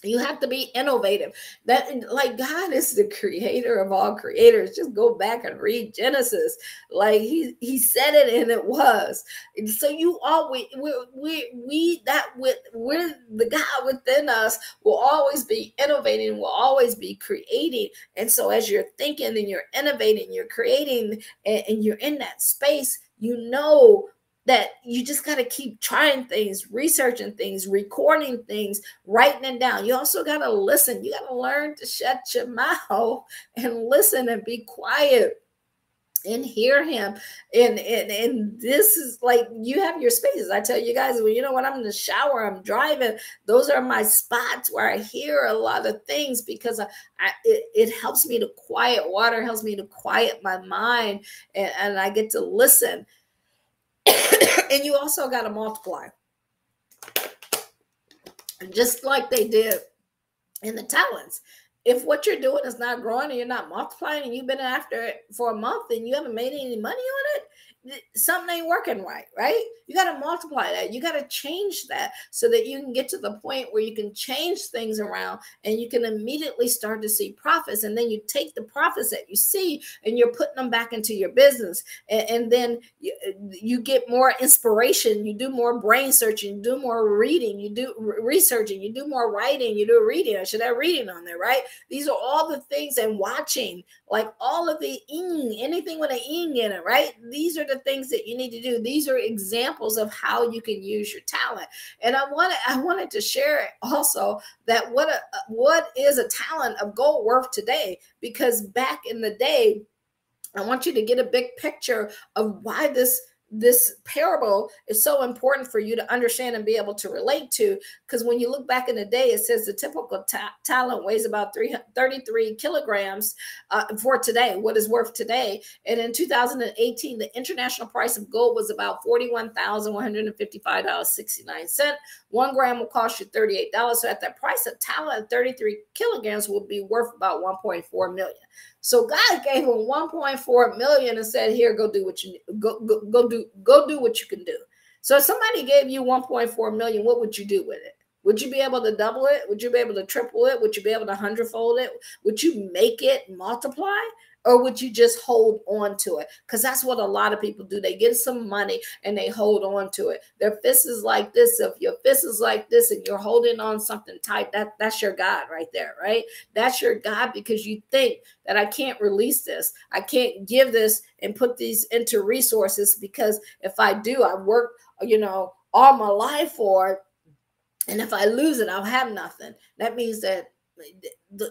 you have to be innovative. That like god is the creator of all creators. Just go back and read genesis. Like he he said it and it was. And so you always we we, we that with with the god within us will always be innovating will always be creating. And so as you're thinking and you're innovating you're creating and, and you're in that space you know that you just got to keep trying things, researching things, recording things, writing it down. You also got to listen. You got to learn to shut your mouth and listen and be quiet and hear him. And, and and this is like you have your spaces. I tell you guys well you know what? I'm in the shower i'm driving. Those are my spots where i hear a lot of things because I, I it, it, helps me to quiet water helps me to quiet my mind and, and i get to listen and you also got to multiply. Just like they did in the talents. If what you're doing is not growing and you're not multiplying and you've been after it for a month and you haven't made any money on it, something ain't working right, right? You got to multiply that. You got to change that so that you can get to the point where you can change things around and you can immediately start to see profits. And then you take the profits that you see and you're putting them back into your business. And, and then you, uh, you, get more inspiration. You do more brain searching, you do more reading, you do researching, you do more writing, you do reading. I should have reading on there, right? These are all the things and watching, like all of the ing, anything with an ing in it, right? These are the things that you need to do. These are examples of how you can use your talent. And I wanted I wanted to share also that what a what is a talent of gold worth today because back in the day I want you to get a big picture of why this this parable is so important for you to understand and be able to relate to because when you look back in the day it says the typical ta talent weighs about 33 kilograms uh, for today what is worth today. And in 2018 the international price of gold was about $41,155.69 one gram will cost you $38 so at that price a talent of 33 kilograms will be worth about 1.4 million so God gave him 1.4 million and said, "Here, go do what you go, go go do go do what you can do." So if somebody gave you 1.4 million, what would you do with it? Would you be able to double it? Would you be able to triple it? Would you be able to hundredfold it? Would you make it multiply? Or would you just hold on to it? Because that's what a lot of people do. They get some money and they hold on to it. Their fist is like this. If your fist is like this and you're holding on something tight, that that's your God right there, right? That's your God because you think that I can't release this. I can't give this and put these into resources because if I do, I work, you know, all my life for it. And if I lose it, I'll have nothing. That means that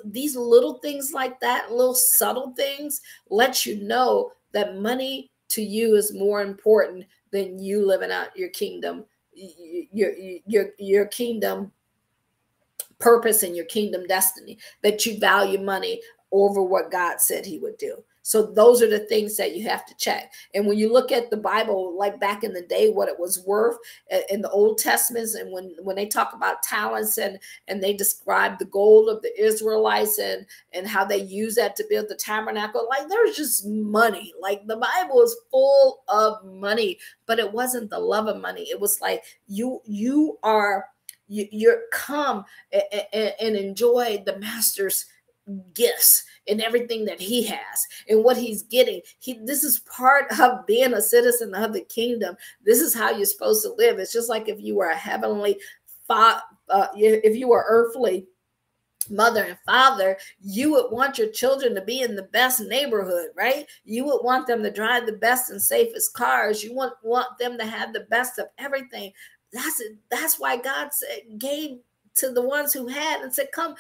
these little things like that, little subtle things, let you know that money to you is more important than you living out your kingdom, your your your kingdom purpose and your kingdom destiny. That you value money over what God said he would do. So those are the things that you have to check. And when you look at the Bible, like back in the day, what it was worth uh, in the Old Testaments, and when when they talk about talents and and they describe the gold of the Israelites and and how they use that to build the tabernacle, like there's just money. Like the Bible is full of money, but it wasn't the love of money. It was like you you are you, you're come and, and enjoy the master's gifts and everything that he has and what he's getting. He this is part of being a citizen of the kingdom. This is how you're supposed to live. It's just like if you were a heavenly uh, if you were earthly mother and father, you would want your children to be in the best neighborhood, right? You would want them to drive the best and safest cars. You want want them to have the best of everything. That's it. That's why God said, gave to the ones who had and said come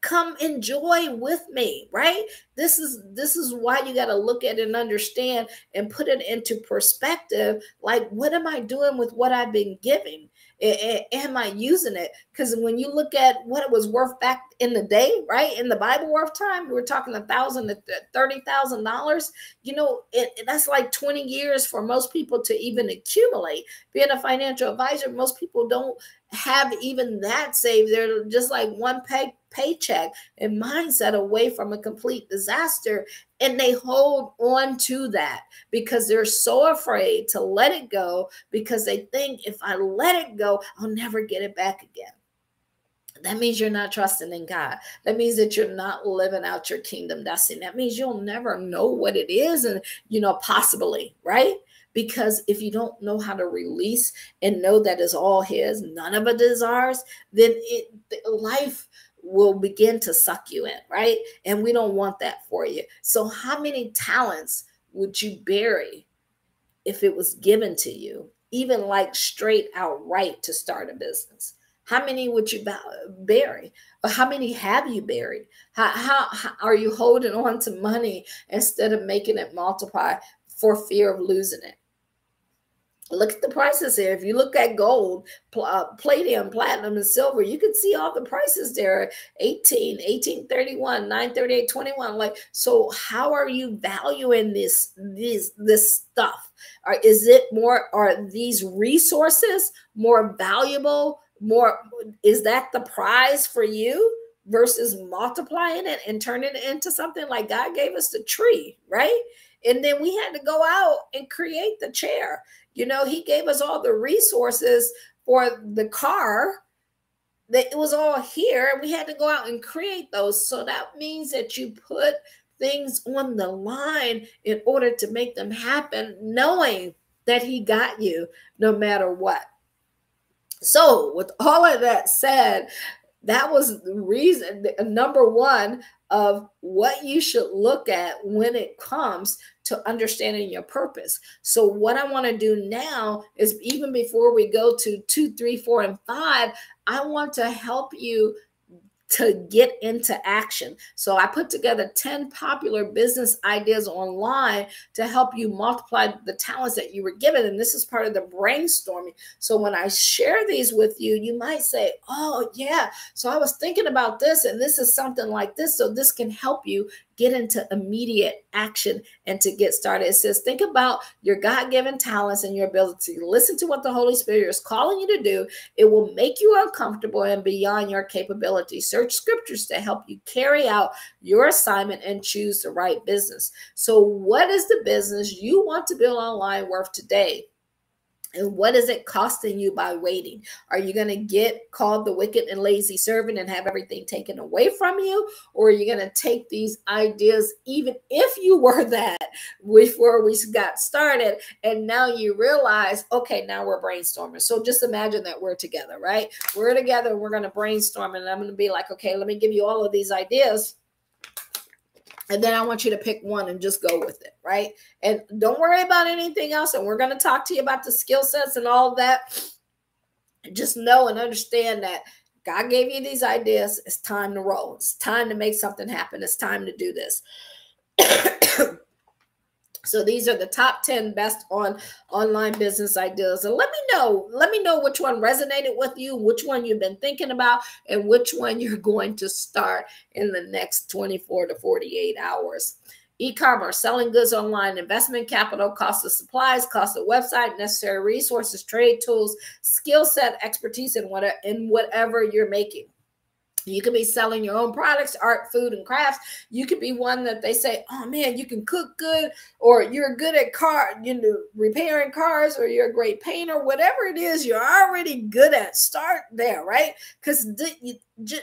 come enjoy with me right this is this is why you got to look at and understand and put it into perspective like what am i doing with what i've been giving am I using it? Because when you look at what it was worth back in the day, right, in the Bible worth time, we are talking a thousand to thirty thousand dollars. You know, it, that's like twenty years for most people to even accumulate. Being a financial advisor, most people don't have even that saved. They're just like one pay, paycheck and mindset away from a complete disaster. And they hold on to that because they're so afraid to let it go because they think if I let it go, I'll never get it back again. That means you're not trusting in God. That means that you're not living out your kingdom destiny. That means you'll never know what it is, and you know, possibly, right? Because if you don't know how to release and know that is all His, none of it is ours, then it life will begin to suck you in, right? And we don't want that for you. So, how many talents would you bury if it was given to you, even like straight outright to start a business? How many would you bury? How many have you buried? How, how, how are you holding on to money instead of making it multiply for fear of losing it? Look at the prices here. If you look at gold, pl- uh, palladium, platinum, and silver, you can see all the prices there 18, 1831, 938, 21. Like, so how are you valuing this, this, this stuff? Or is it more, are these resources more valuable? More, is that the prize for you? Versus multiplying it and turning it into something like God gave us the tree, right? And then we had to go out and create the chair. You know, he gave us all the resources for the car. That it was all here. and We had to go out and create those. So that means that you put things on the line in order to make them happen, knowing that he got you no matter what. So, with all of that said, that was the reason uh, number one of what you should look at when it comes to understanding your purpose. So, what I want to do now is even before we go to two, three, four, and five, I want to help you to get into action. So I put together 10 popular business ideas online to help you multiply the talents that you were given. And this is part of the brainstorming. So when I share these with you, you might say, Oh, yeah. So I was thinking about this, and this is something like this. So this can help you get into immediate action and to get started. It says, think about your God given talents and your ability. Listen to what the Holy Spirit is calling you to do. It will make you uncomfortable and beyond your capability. Search scriptures to help you carry out your assignment and choose the right business. So, what is the business you want to build online worth today? And what is it costing you by waiting? Are you going to get called the wicked and lazy servant and have everything taken away from you? Or are you going to take these ideas, even if you were that before we got started, and now you realize, okay, now we're brainstorming. So just imagine that we're together, right? We're together, we're going to brainstorm, and I'm going to be like, okay, let me give you all of these ideas and then I want you to pick one and just go with it, right? And don't worry about anything else. And we're going to talk to you about the skill sets and all that. Just know and understand that God gave you these ideas. It's time to roll. It's time to make something happen. It's time to do this. So these are the top 10 best on online business ideas. And let me know, let me know which one resonated with you, which one you've been thinking about, and which one you're going to start in the next 24 to 48 hours. E-commerce, selling goods online, investment capital, cost of supplies, cost of website, necessary resources, trade tools, skill set, expertise in whatever in whatever you're making. You could be selling your own products, art, food, and crafts. You could be one that they say, "Oh man, you can cook good," or "You're good at car, you know, repairing cars," or "You're a great painter." Whatever it is, you're already good at. Start there, right? Because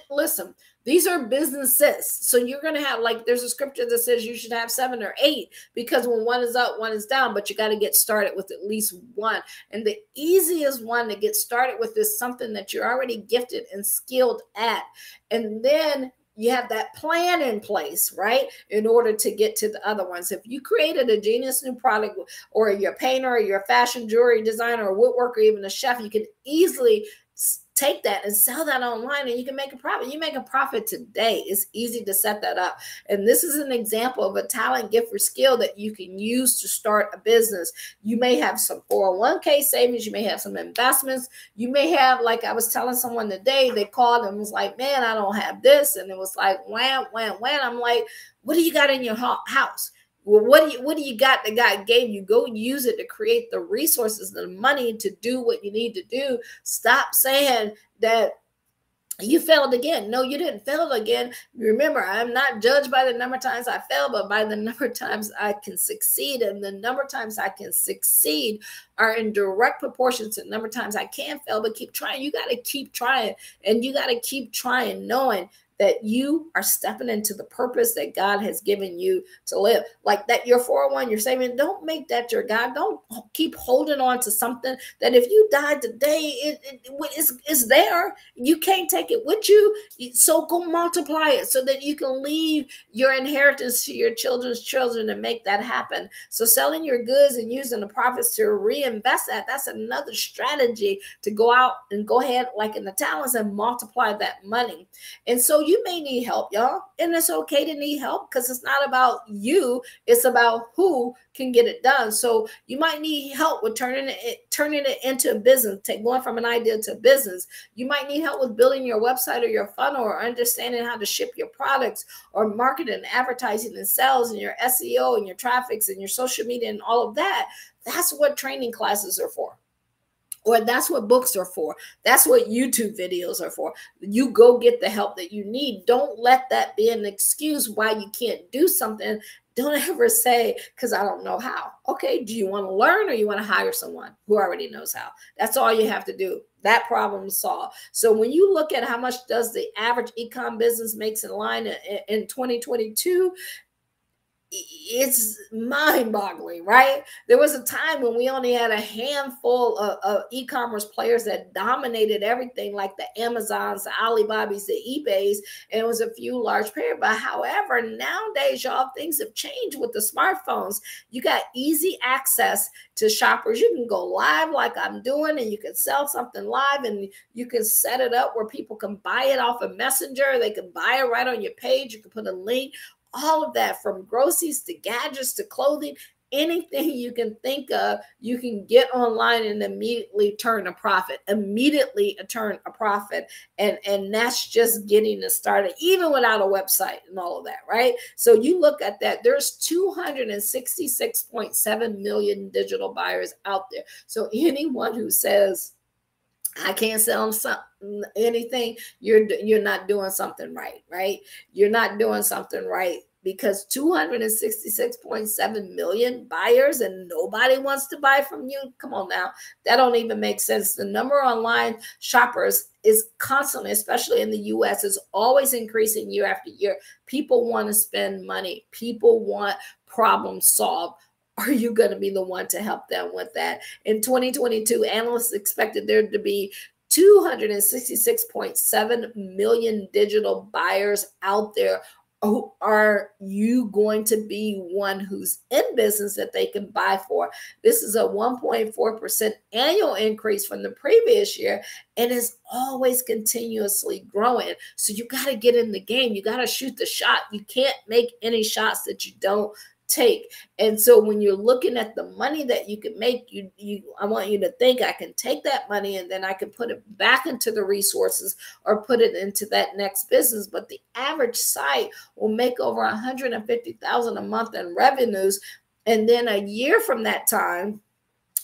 listen, these are businesses. So you're going to have, like, there's a scripture that says you should have seven or eight because when one is up, one is down, but you got to get started with at least one. And the easiest one to get started with is something that you're already gifted and skilled at. And then you have that plan in place, right? In order to get to the other ones. If you created a genius new product, or you're a painter, or you're a fashion jewelry designer, or woodworker, even a chef, you can easily take that and sell that online and you can make a profit. You make a profit today. It's easy to set that up. And this is an example of a talent, gift, or skill that you can use to start a business. You may have some 401k savings, you may have some investments, you may have, like I was telling someone today, they called and was like, Man, I don't have this. And it was like, wham, wham, wham. I'm like, What do you got in your house? Well, what do you what do you got that God gave you? Go use it to create the resources, the money to do what you need to do. Stop saying that you failed again. No, you didn't fail again. Remember, I'm not judged by the number of times I fail, but by the number of times I can succeed. And the number of times I can succeed are in direct proportion to the number of times I can fail, but keep trying. You got to keep trying and you got to keep trying, knowing that you are stepping into the purpose that God has given you to live. Like that, your 401, you're saving, don't make that your God. Don't keep holding on to something that if you died today, it, it, it's, it's there. You can't take it with you. So go multiply it so that you can leave your inheritance to your children's children and make that happen. So selling your goods and using the profits to reinvest that, that's another strategy to go out and go ahead, like in the talents, and multiply that money. And so you may need help, y'all. And it's okay to need help because it's not about you, it's about who can get it done. So you might need help with turning it turning it into a business, take going from an idea to business. You might need help with building your website or your funnel or understanding how to ship your products or marketing and advertising and sales and your SEO and your traffics and your social media and all of that. That's what training classes are for or that's what books are for. That's what YouTube videos are for. You go get the help that you need. Don't let that be an excuse why you can't do something. Don't ever say, because I don't know how. Okay, do you want to learn or you want to hire someone who already knows how? That's all you have to do. That problem solved. So when you look at how much does the average ecom business makes in line in, in 2022, it's mind boggling, right? There was a time when we only had a handful of, of e commerce players that dominated everything, like the Amazons, the Alibabas, the eBays, and it was a few large players. But however, nowadays, y'all, things have changed with the smartphones. You got easy access to shoppers. You can go live like I'm doing, and you can sell something live, and you can set it up where people can buy it off a messenger. They can buy it right on your page. You can put a link all of that from groceries to gadgets to clothing anything you can think of you can get online and immediately turn a profit immediately turn a profit. And and that's just getting it started even without a website and all of that right? So you look at that there's 266.7 million digital buyers out there. So anyone who says I can't sell them some, anything. You're you're not doing something right, right? You're not doing something right because 266.7 million buyers and nobody wants to buy from you. Come on now, that don't even make sense. The number online shoppers is constantly, especially in the U.S., is always increasing year after year. People want to spend money. People want problem solved are you going to be the one to help them with that? In 2022, analysts expected there to be 266.7 million digital buyers out there. Who are you going to be one who's in business that they can buy for? This is a 1.4% annual increase from the previous year and is always continuously growing. So you got to get in the game. You got to shoot the shot. You can't make any shots that you don't take. And so when you're looking at the money that you can make, you you I want you to think I can take that money and then I can put it back into the resources or put it into that next business. But the average site will make over 150,000 a month in revenues. And then a year from that time,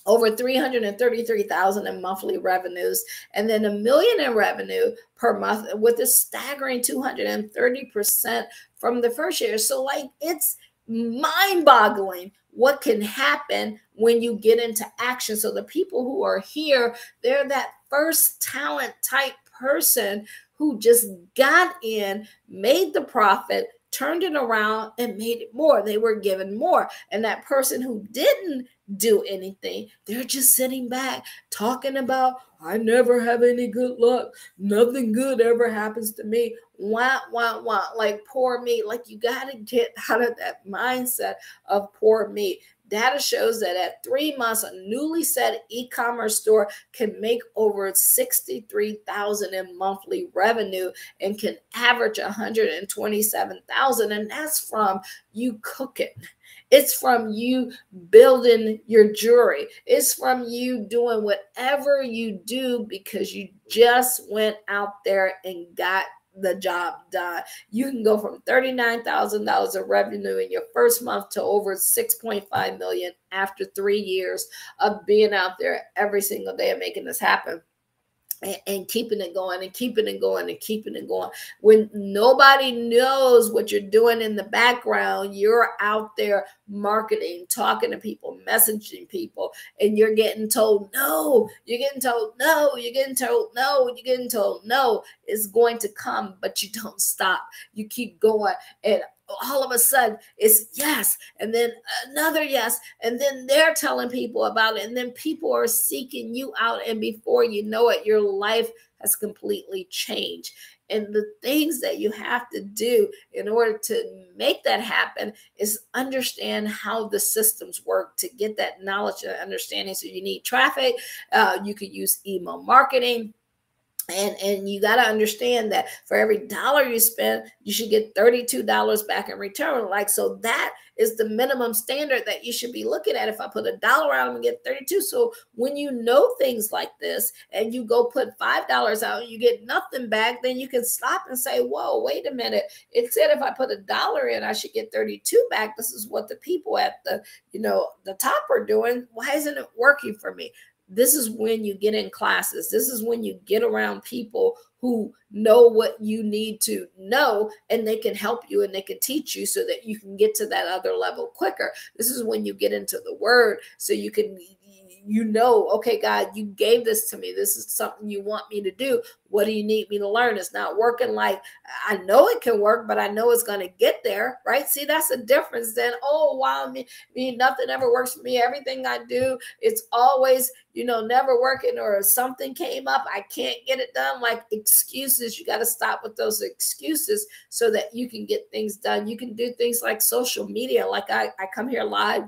over 333,000 in monthly revenues and then a million in revenue per month with a staggering 230% from the first year. So like it's mind-boggling what can happen when you get into action. So the people who are here, they're that first talent type person who just got in, made the profit, turned it around and made it more. They were given more. And that person who didn't do anything, they're just sitting back talking about, I never have any good luck. Nothing good ever happens to me. Wah, wah, wah. Like poor me. Like you got to get out of that mindset of poor me. Data shows that at three months, a newly set e-commerce store can make over 63,000 in monthly revenue and can average 127,000. And that's from you cooking. It's from you building your jewelry. It's from you doing whatever you do because you just went out there and got the job done. You can go from $39,000 of revenue in your first month to over 6.5 million after 3 years of being out there every single day and making this happen and, keeping it going and keeping it going and keeping it going. When nobody knows what you're doing in the background, you're out there marketing, talking to people, messaging people, and you're getting told no, you're getting told no, you're getting told no, you're getting told no. It's going to come, but you don't stop. You keep going. And all of a sudden it's yes and then another yes and then they're telling people about it and then people are seeking you out and before you know it your life has completely changed. And the things that you have to do in order to make that happen is understand how the systems work to get that knowledge and understanding. So you need traffic uh, you could use email marketing and and you got to understand that for every dollar you spend you should get $32 back in return. Like so that is the minimum standard that you should be looking at. If i put a dollar out gonna get 32 so when you know things like this and you go put five dollars out and you get nothing back then you can stop and say whoa wait a minute. It said if i put a dollar in i should get 32 back. This is what the people at the you know the top are doing. Why isn't it working for me this is when you get in classes. This is when you get around people who know what you need to know and they can help you and they can teach you so that you can get to that other level quicker. This is when you get into the word so you can you know, okay, God, you gave this to me. This is something you want me to do. What do you need me to learn? It's not working like I know it can work, but I know it's going to get there, right? See, that's a difference. Then, oh, wow, me, me, nothing ever works for me. Everything I do, it's always, you know, never working, or something came up, I can't get it done. Like excuses, you got to stop with those excuses so that you can get things done. You can do things like social media, like I, I come here live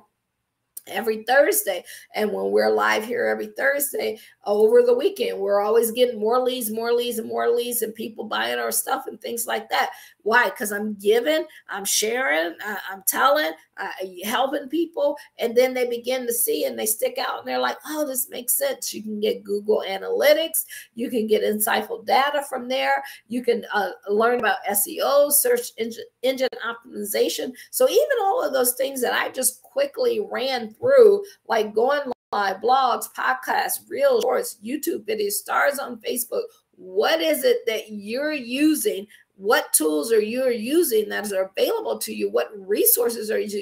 every Thursday. And when we're live here every Thursday over the weekend, we're always getting more leads, more leads, and more leads, and people buying our stuff and things like that. Why? Because I'm giving, I'm sharing, I'm telling, uh, helping people. And then they begin to see and they stick out and they're like, oh, this makes sense. You can get Google Analytics, you can get insightful data from there, you can uh, learn about SEO, search engine, engine optimization. So, even all of those things that I just quickly ran through, like going live, blogs, podcasts, real shorts, YouTube videos, stars on Facebook. What is it that you're using? What tools are you using that are available to you? What resources are you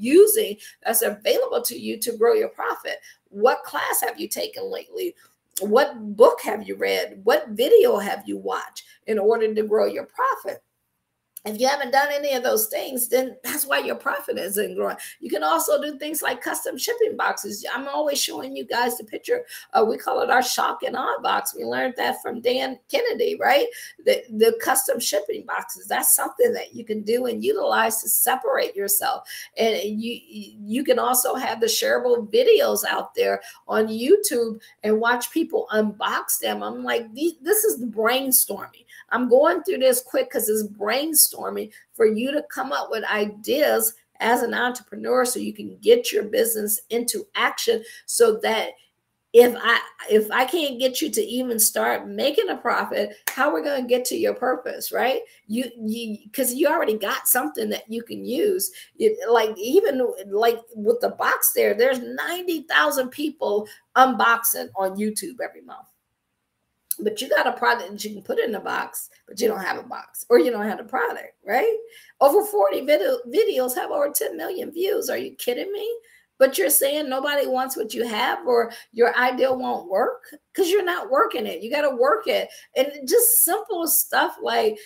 using that's available to you to grow your profit? What class have you taken lately? What book have you read? What video have you watched in order to grow your profit? If you haven't done any of those things, then that's why your profit isn't growing. You can also do things like custom shipping boxes. I'm always showing you guys the picture. Uh, we call it our shock and awe box. We learned that from Dan Kennedy, right? The, the custom shipping boxes. That's something that you can do and utilize to separate yourself. And you you can also have the shareable videos out there on YouTube and watch people unbox them. I'm like, this is brainstorming. I'm going through this quick because it's brainstorming for you to come up with ideas as an entrepreneur so you can get your business into action so that if i if i can't get you to even start making a profit how are we going to get to your purpose right? You you because you already got something that you can use. Like even like with the box there there's 90000 people unboxing on youtube every month but you got a product that you can put in a box, but you don't have a box or you don't have a product, right? Over 40 video, videos have over 10 million views. Are you kidding me? But you're saying nobody wants what you have or your ideal won't work because you're not working it. You got to work it. And just simple stuff like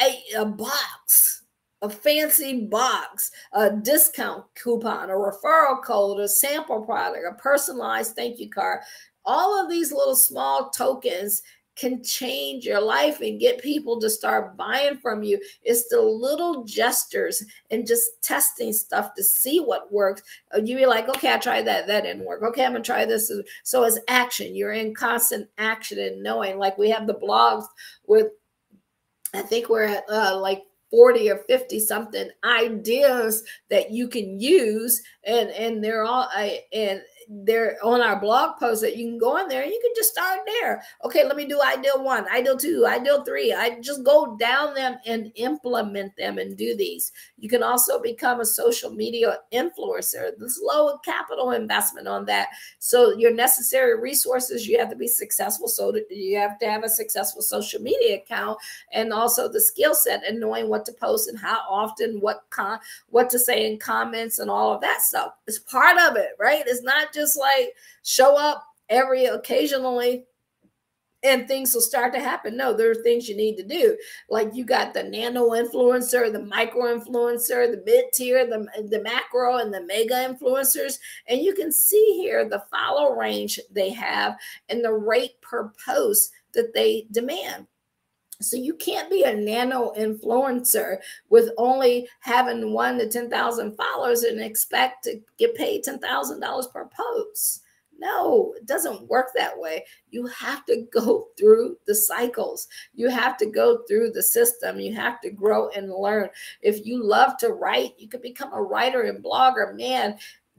a, a box, a fancy box, a discount coupon, a referral code, a sample product, a personalized thank you card. All of these little small tokens can change your life and get people to start buying from you. It's the little gestures and just testing stuff to see what works. Uh, you be like, okay, I tried that. That didn't work. Okay, I'm to try this. So it's action. You're in constant action and knowing. Like we have the blogs with, I think we're at uh, like 40 or 50 something ideas that you can use and and they're all I and they're on our blog post that you can go in there you can just start there. Okay, let me do ideal one, ideal two, ideal three. I just go down them and implement them and do these. You can also become a social media influencer. There's low capital investment on that. So your necessary resources, you have to be successful. So you have to have a successful social media account and also the skill set and knowing what to post and how often, what con what to say in comments and all of that stuff. It's part of it, right? It's not just like show up every occasionally and things will start to happen. No, there are things you need to do. Like you got the nano influencer, the micro influencer, the mid tier, the, the macro, and the mega influencers. And you can see here the follow range they have and the rate per post that they demand. So you can't be a nano influencer with only having one to 10,000 followers and expect to get paid $10,000 per post. No, it doesn't work that way. You have to go through the cycles. You have to go through the system. You have to grow and learn. If you love to write, you could become a writer and blogger. Man,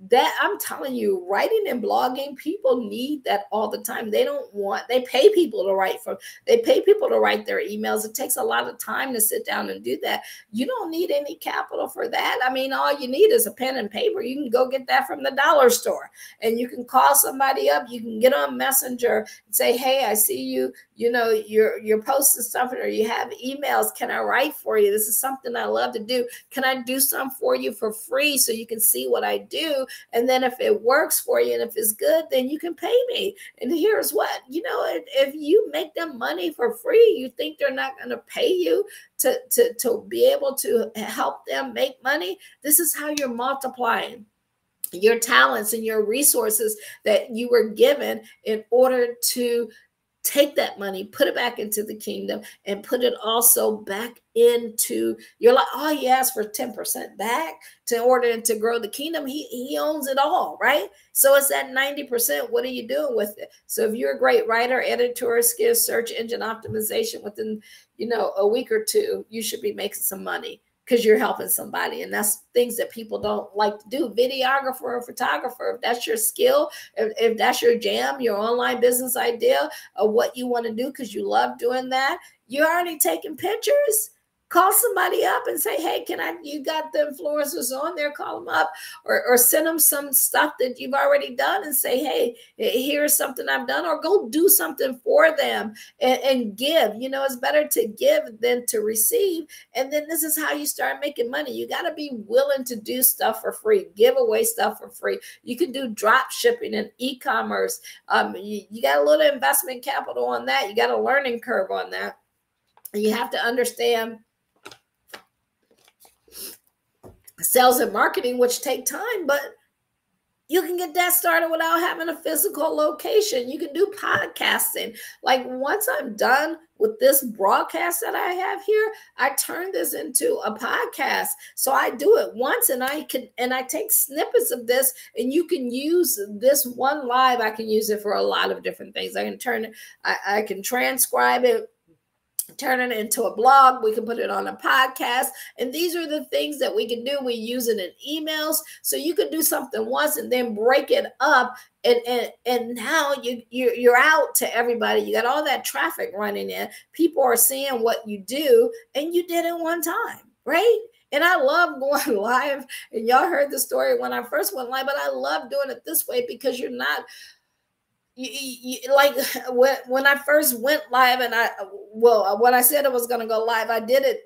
that I'm telling you, writing and blogging, people need that all the time. They don't want, they pay people to write for, they pay people to write their emails. It takes a lot of time to sit down and do that. You don't need any capital for that. I mean, all you need is a pen and paper. You can go get that from the dollar store and you can call somebody up. You can get on Messenger and say, Hey, I see you, you know, you're, you're posting something or you have emails. Can I write for you? This is something I love to do. Can I do some for you for free so you can see what I do? And then if it works for you and if it's good, then you can pay me. And here's what you know, if, you make them money for free, you think they're not going to pay you to, to, to be able to help them make money. This is how you're multiplying your talents and your resources that you were given in order to take that money, put it back into the kingdom, and put it also back into your life. Oh, he asked for 10% back to order to grow the kingdom. He, he owns it all, right? So it's that 90%. What are you doing with it? So if you're a great writer, editor, skills, search engine optimization within, you know, a week or two, you should be making some money because you're helping somebody. And that's things that people don't like to do. Videographer or photographer, if that's your skill, if, if that's your jam, your online business idea or what you want to do because you love doing that, you're already taking pictures call somebody up and say, hey, can I, you got the influencers on there, call them up or, or send them some stuff that you've already done and say, hey, here's something I've done, or go do something for them and, and give. You know, it's better to give than to receive. And then this is how you start making money. You got to be willing to do stuff for free, give away stuff for free. You can do drop shipping and e-commerce. Um, you, you got a little investment capital on that. You got a learning curve on that. You have to understand sales and marketing, which take time, but you can get that started without having a physical location. You can do podcasting. Like once I'm done with this broadcast that I have here, I turn this into a podcast. So I do it once and I can and I take snippets of this and you can use this one live. I can use it for a lot of different things. I can turn it, I, I can transcribe it turn it into a blog. We can put it on a podcast. And these are the things that we can do. We use it in emails. So you can do something once and then break it up. And, and, and now you, you, you're out to everybody. You got all that traffic running in. People are seeing what you do, and you did it one time, right? And I love going live. And y'all heard the story when I first went live, but I love doing it this way because you're not you, you, like when, I first went live and I well when I said I was going to go live I did it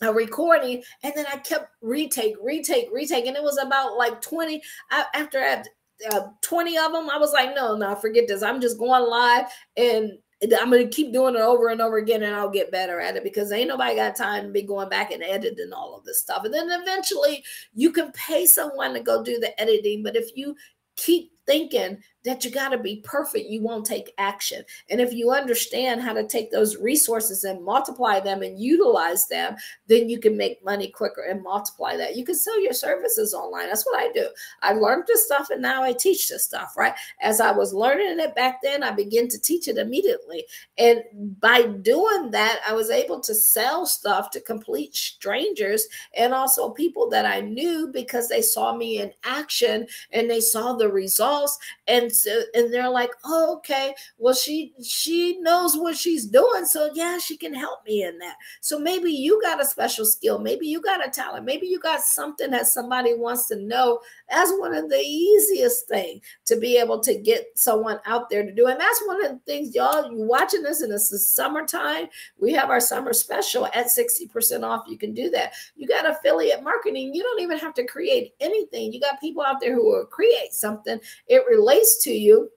a recording and then I kept retake retake retake and it was about like 20 I, after I had uh, 20 of them I was like no no forget this I'm just going live and I'm gonna keep doing it over and over again, and I'll get better at it because ain't nobody got time to be going back and editing all of this stuff. And then eventually, you can pay someone to go do the editing. But if you keep thinking that you got to be perfect, you won't take action. And if you understand how to take those resources and multiply them and utilize them, then you can make money quicker and multiply that. You can sell your services online. That's what I do. I learned this stuff and now I teach this stuff, right? As I was learning it back then, I began to teach it immediately. And by doing that, I was able to sell stuff to complete strangers and also people that I knew because they saw me in action and they saw the results. And so and they're like oh okay well she she knows what she's doing so yeah she can help me in that so maybe you got a special skill maybe you got a talent maybe you got something that somebody wants to know that's one of the easiest thing to be able to get someone out there to do and that's one of the things y'all you watching this and it's the summertime we have our summer special at 60% off you can do that you got affiliate marketing you don't even have to create anything you got people out there who will create something it relates to you,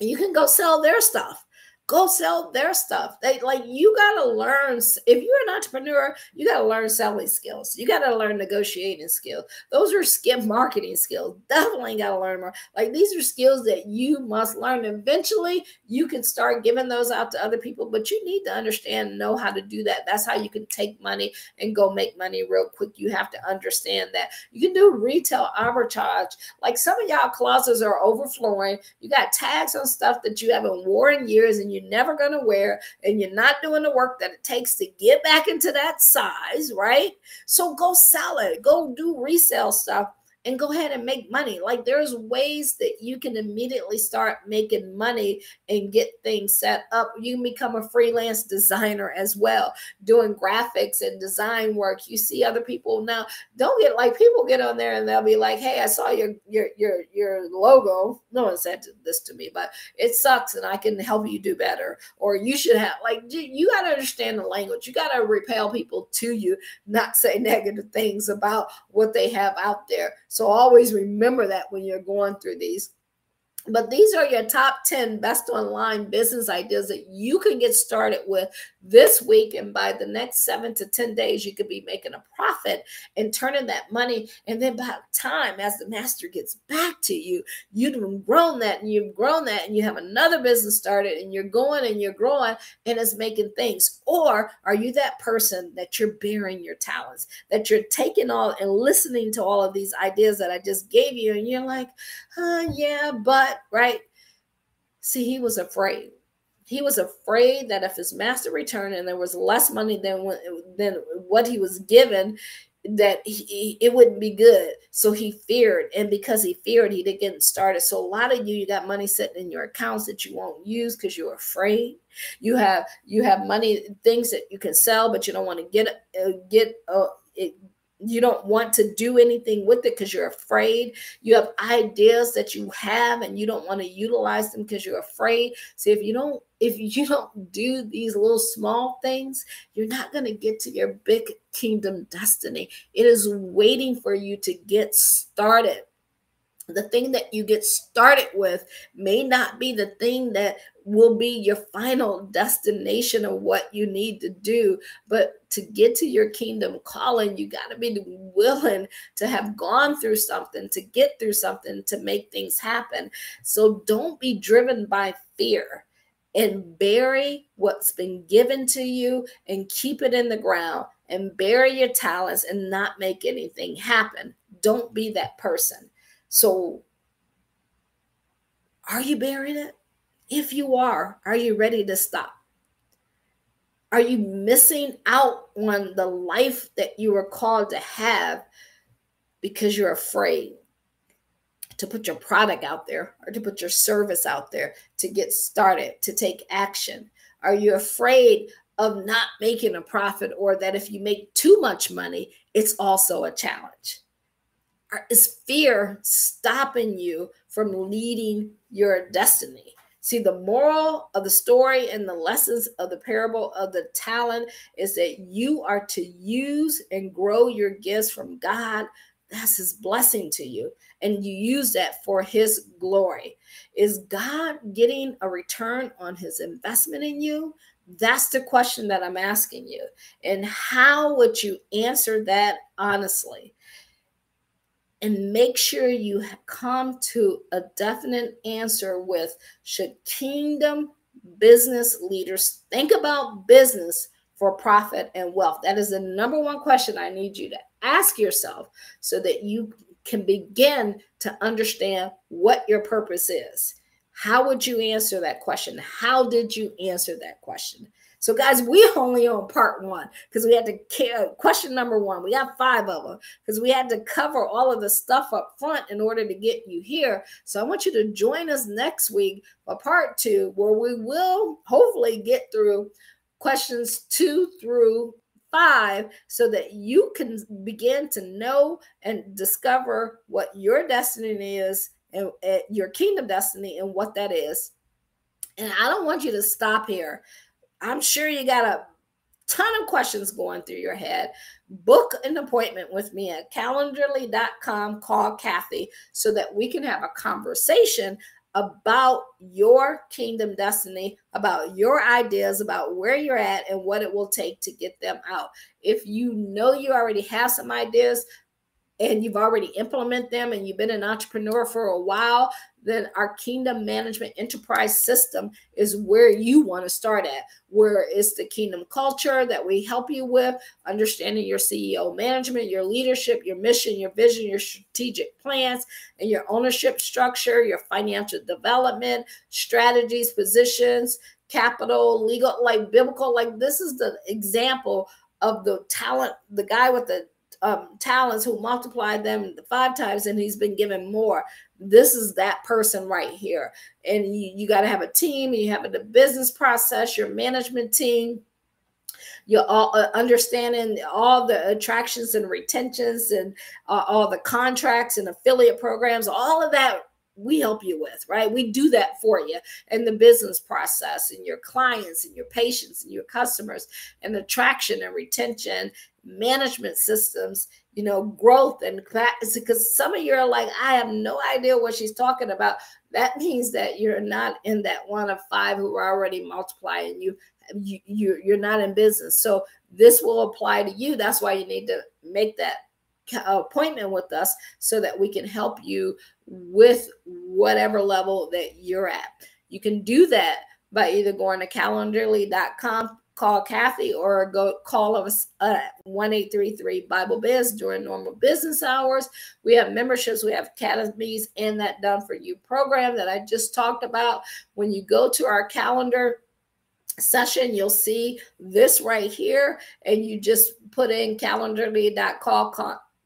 you can go sell their stuff go sell their stuff. They like you got to learn. If you're an entrepreneur, you got to learn selling skills. You got to learn negotiating skills. Those are skill marketing skills. Definitely got to learn more. Like these are skills that you must learn. Eventually, you can start giving those out to other people, but you need to understand know how to do that. That's how you can take money and go make money real quick. You have to understand that. You can do retail arbitrage. Like some of y'all closets are overflowing. You got tags on stuff that you haven't worn in years and you're never going to wear and you're not doing the work that it takes to get back into that size, right? So go sell it, go do resale stuff and go ahead and make money. Like there's ways that you can immediately start making money and get things set up. You can become a freelance designer as well, doing graphics and design work. You see other people now. Don't get like people get on there and they'll be like, "Hey, I saw your your your your logo." No one said this to me, but it sucks, and I can help you do better. Or you should have like you got to understand the language. You got to repel people to you, not say negative things about what they have out there so always remember that when you're going through these. But these are your top 10 best online business ideas that you can get started with this week. And by the next seven to 10 days, you could be making a profit and turning that money. And then by time as the master gets back to you, you've grown that and you've grown that and you have another business started and you're going and you're growing and it's making things. Or are you that person that you're bearing your talents, that you're taking all and listening to all of these ideas that I just gave you? And you're like, uh, yeah, but, right? See, he was afraid. He was afraid that if his master returned and there was less money than than what he was given that he, it wouldn't be good. So he feared. And because he feared he didn't get started. So a lot of you you got money sitting in your accounts that you won't use because you're afraid. You have you have money things that you can sell but you don't want to get uh, get uh, it, you don't want to do anything with it because you're afraid. You have ideas that you have and you don't want to utilize them because you're afraid. See, if you don't, if you don't do these little small things, you're not going to get to your big kingdom destiny. It is waiting for you to get started the thing that you get started with may not be the thing that will be your final destination of what you need to do. But to get to your kingdom calling, you got to be willing to have gone through something, to get through something, to make things happen. So don't be driven by fear and bury what's been given to you and keep it in the ground and bury your talents and not make anything happen. Don't be that person so, are you burying it? If you are, are you ready to stop? Are you missing out on the life that you were called to have because you're afraid to put your product out there or to put your service out there to get started, to take action? Are you afraid of not making a profit or that if you make too much money, it's also a challenge? Is fear stopping you from leading your destiny? See, the moral of the story and the lessons of the parable of the talent is that you are to use and grow your gifts from God. That's his blessing to you. And you use that for his glory. Is God getting a return on his investment in you? That's the question that I'm asking you. And how would you answer that honestly? And make sure you come to a definite answer with should kingdom business leaders think about business for profit and wealth? That is the number one question I need you to ask yourself so that you can begin to understand what your purpose is. How would you answer that question? How did you answer that question? So, guys, we only on part one because we had to uh, question number one. We got five of them because we had to cover all of the stuff up front in order to get you here. So, I want you to join us next week for part two, where we will hopefully get through questions two through five so that you can begin to know and discover what your destiny is and, and your kingdom destiny and what that is. And I don't want you to stop here. I'm sure you got a ton of questions going through your head. Book an appointment with me at calendarly.com. Call Cathy so that we can have a conversation about your kingdom destiny, about your ideas, about where you're at, and what it will take to get them out. If you know you already have some ideas, and you've already implemented them and you've been an entrepreneur for a while, then our kingdom management enterprise system is where you want to start at, where it's the kingdom culture that we help you with, understanding your CEO management, your leadership, your mission, your vision, your strategic plans, and your ownership structure, your financial development, strategies, positions, capital, legal, like biblical. Like this is the example of the talent, the guy with the um, talents who multiplied them five times and he's been given more this is that person right here and you, you got to have a team you have a business process your management team you're all uh, understanding all the attractions and retentions and uh, all the contracts and affiliate programs all of that we help you with, right? We do that for you and the business process and your clients and your patients and your customers and attraction and retention management systems, you know, growth and because some of you are like, I have no idea what she's talking about. That means that you're not in that one of five who are already multiplying. You, you, you you're not in business. So this will apply to you. That's why you need to make that appointment with us so that we can help you with whatever level that you're at. You can do that by either going to calendly.com call Cathy or go call us at 1833 Bible Biz during normal business hours. We have memberships, we have academies, and that done for you program that I just talked about. When you go to our calendar, session you'll see this right here and you just put in calendly.call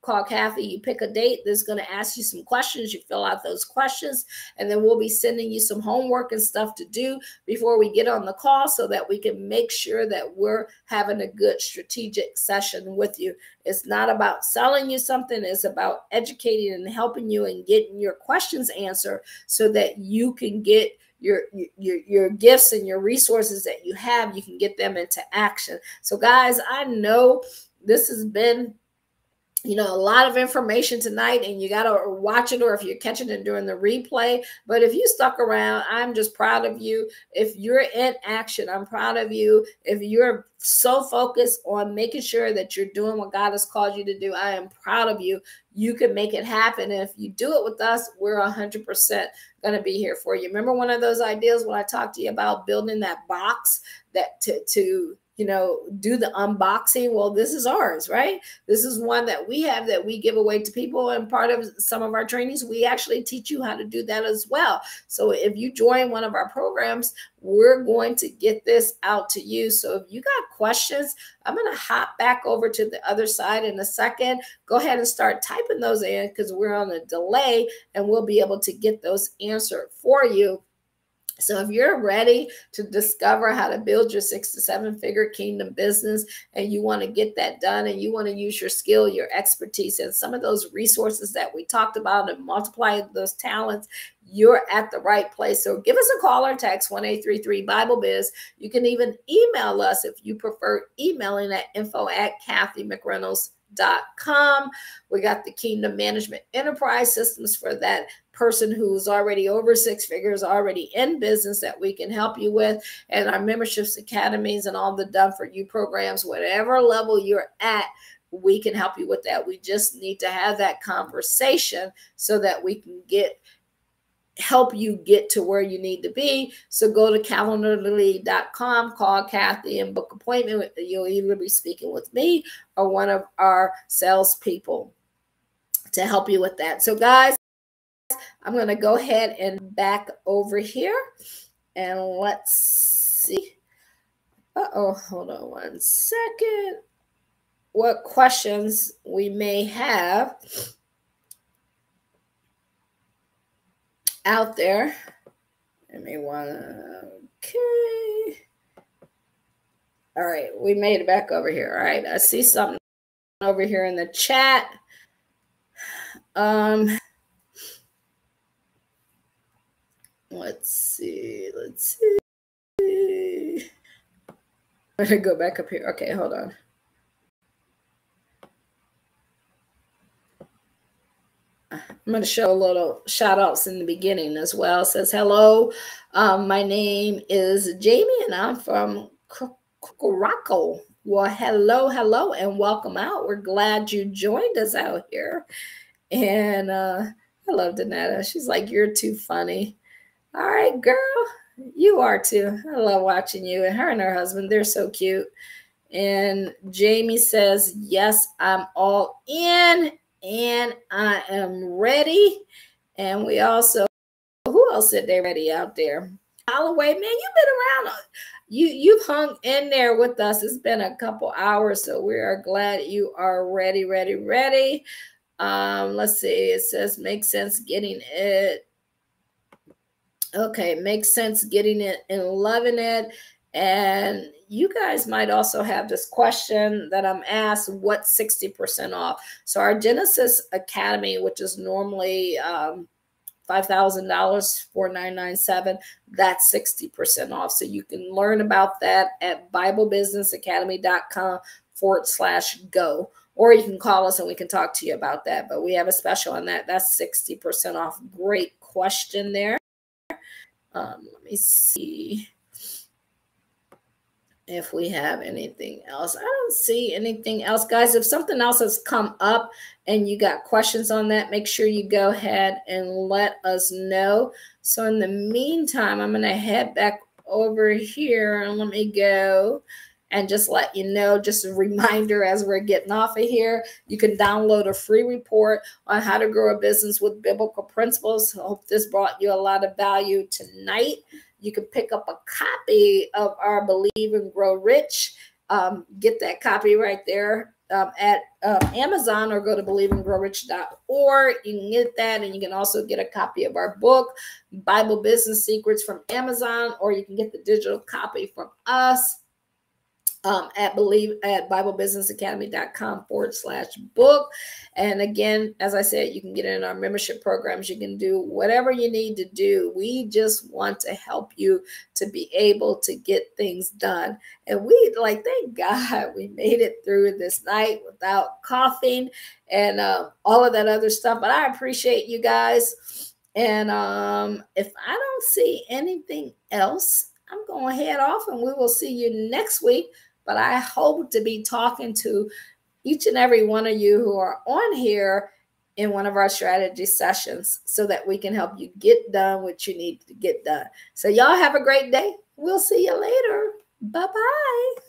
call Cathy. You pick a date that's going to ask you some questions. You fill out those questions, and then we'll be sending you some homework and stuff to do before we get on the call so that we can make sure that we're having a good strategic session with you. It's not about selling you something, it's about educating and helping you and getting your questions answered so that you can get your your your gifts and your resources that you have you can get them into action so guys i know this has been you know, a lot of information tonight and you got to watch it or if you're catching it during the replay. But if you stuck around, I'm just proud of you. If you're in action, I'm proud of you. If you're so focused on making sure that you're doing what God has called you to do, I am proud of you. You can make it happen. And if you do it with us, we're 100% going to be here for you. Remember one of those ideas when I talked to you about building that box that to, to you know, do the unboxing. Well, this is ours, right? This is one that we have that we give away to people. And part of some of our trainings, we actually teach you how to do that as well. So if you join one of our programs, we're going to get this out to you. So if you got questions, I'm going to hop back over to the other side in a second. Go ahead and start typing those in because we're on a delay and we'll be able to get those answered for you so, if you're ready to discover how to build your six to seven figure kingdom business and you want to get that done and you want to use your skill, your expertise, and some of those resources that we talked about and multiply those talents, you're at the right place. So, give us a call or text 1 833 Bible Biz. You can even email us if you prefer emailing at info at Cathy McReynolds dot com. We got the Kingdom Management Enterprise Systems for that person who's already over six figures, already in business that we can help you with, and our memberships academies and all the done for you programs, whatever level you're at. We can help you with that. We just need to have that conversation so that we can get help you get to where you need to be. So go to calendarly.com, call Cathy and book appointment. You'll either be speaking with me or one of our salespeople to help you with that. So guys, I'm going to go ahead and back over here and let's see. Uh-oh, hold on one second. What questions we may have out there. Let me one. Okay. All right, we made it back over here. All right, I see something over here in the chat. Um, let's see. Let's see. I'm gonna go back up here. Okay, hold on. I'm going to show a little shout outs in the beginning as well. It says, hello, um, my name is Jamie and I'm from Morocco. Well, hello, hello, and welcome out. We're glad you joined us out here. And uh, I love Donetta. She's like, you're too funny. All right, girl, you are too. I love watching you. And her and her husband, they're so cute. And Jamie says, yes, I'm all in and I am ready. And we also, who else said they're ready out there? Holloway, man, you've been around. You you've hung in there with us. It's been a couple hours, so we are glad you are ready, ready, ready. Um, let's see. It says makes sense getting it. Okay, makes sense getting it and loving it. And you guys might also have this question that I'm asked what 60% off? So, our Genesis Academy, which is normally um, $5,000, 4997 that's 60% off. So, you can learn about that at BibleBusinessAcademy.com forward slash go. Or you can call us and we can talk to you about that. But we have a special on that. That's 60% off. Great question there. Um, let me see if we have anything else. I don't see anything else. Guys, if something else has come up and you got questions on that, make sure you go ahead and let us know. So in the meantime, I'm going to head back over here and let me go and just let you know, just a reminder as we're getting off of here, you can download a free report on how to grow a business with biblical principles. I hope this brought you a lot of value tonight you can pick up a copy of our Believe and Grow Rich. Um, get that copy right there um, at uh, Amazon or go to believeandgrowrich.org. You can get that, and you can also get a copy of our book, Bible Business Secrets, from Amazon, or you can get the digital copy from us um, at believe at biblebusinessacademy.com forward slash book. And again, as I said, you can get in our membership programs. You can do whatever you need to do. We just want to help you to be able to get things done. And we like, thank God we made it through this night without coughing and uh, all of that other stuff. But I appreciate you guys. And um, if I don't see anything else, I'm going to head off and we will see you next week but I hope to be talking to each and every one of you who are on here in one of our strategy sessions so that we can help you get done what you need to get done. So, y'all have a great day. We'll see you later. Bye bye.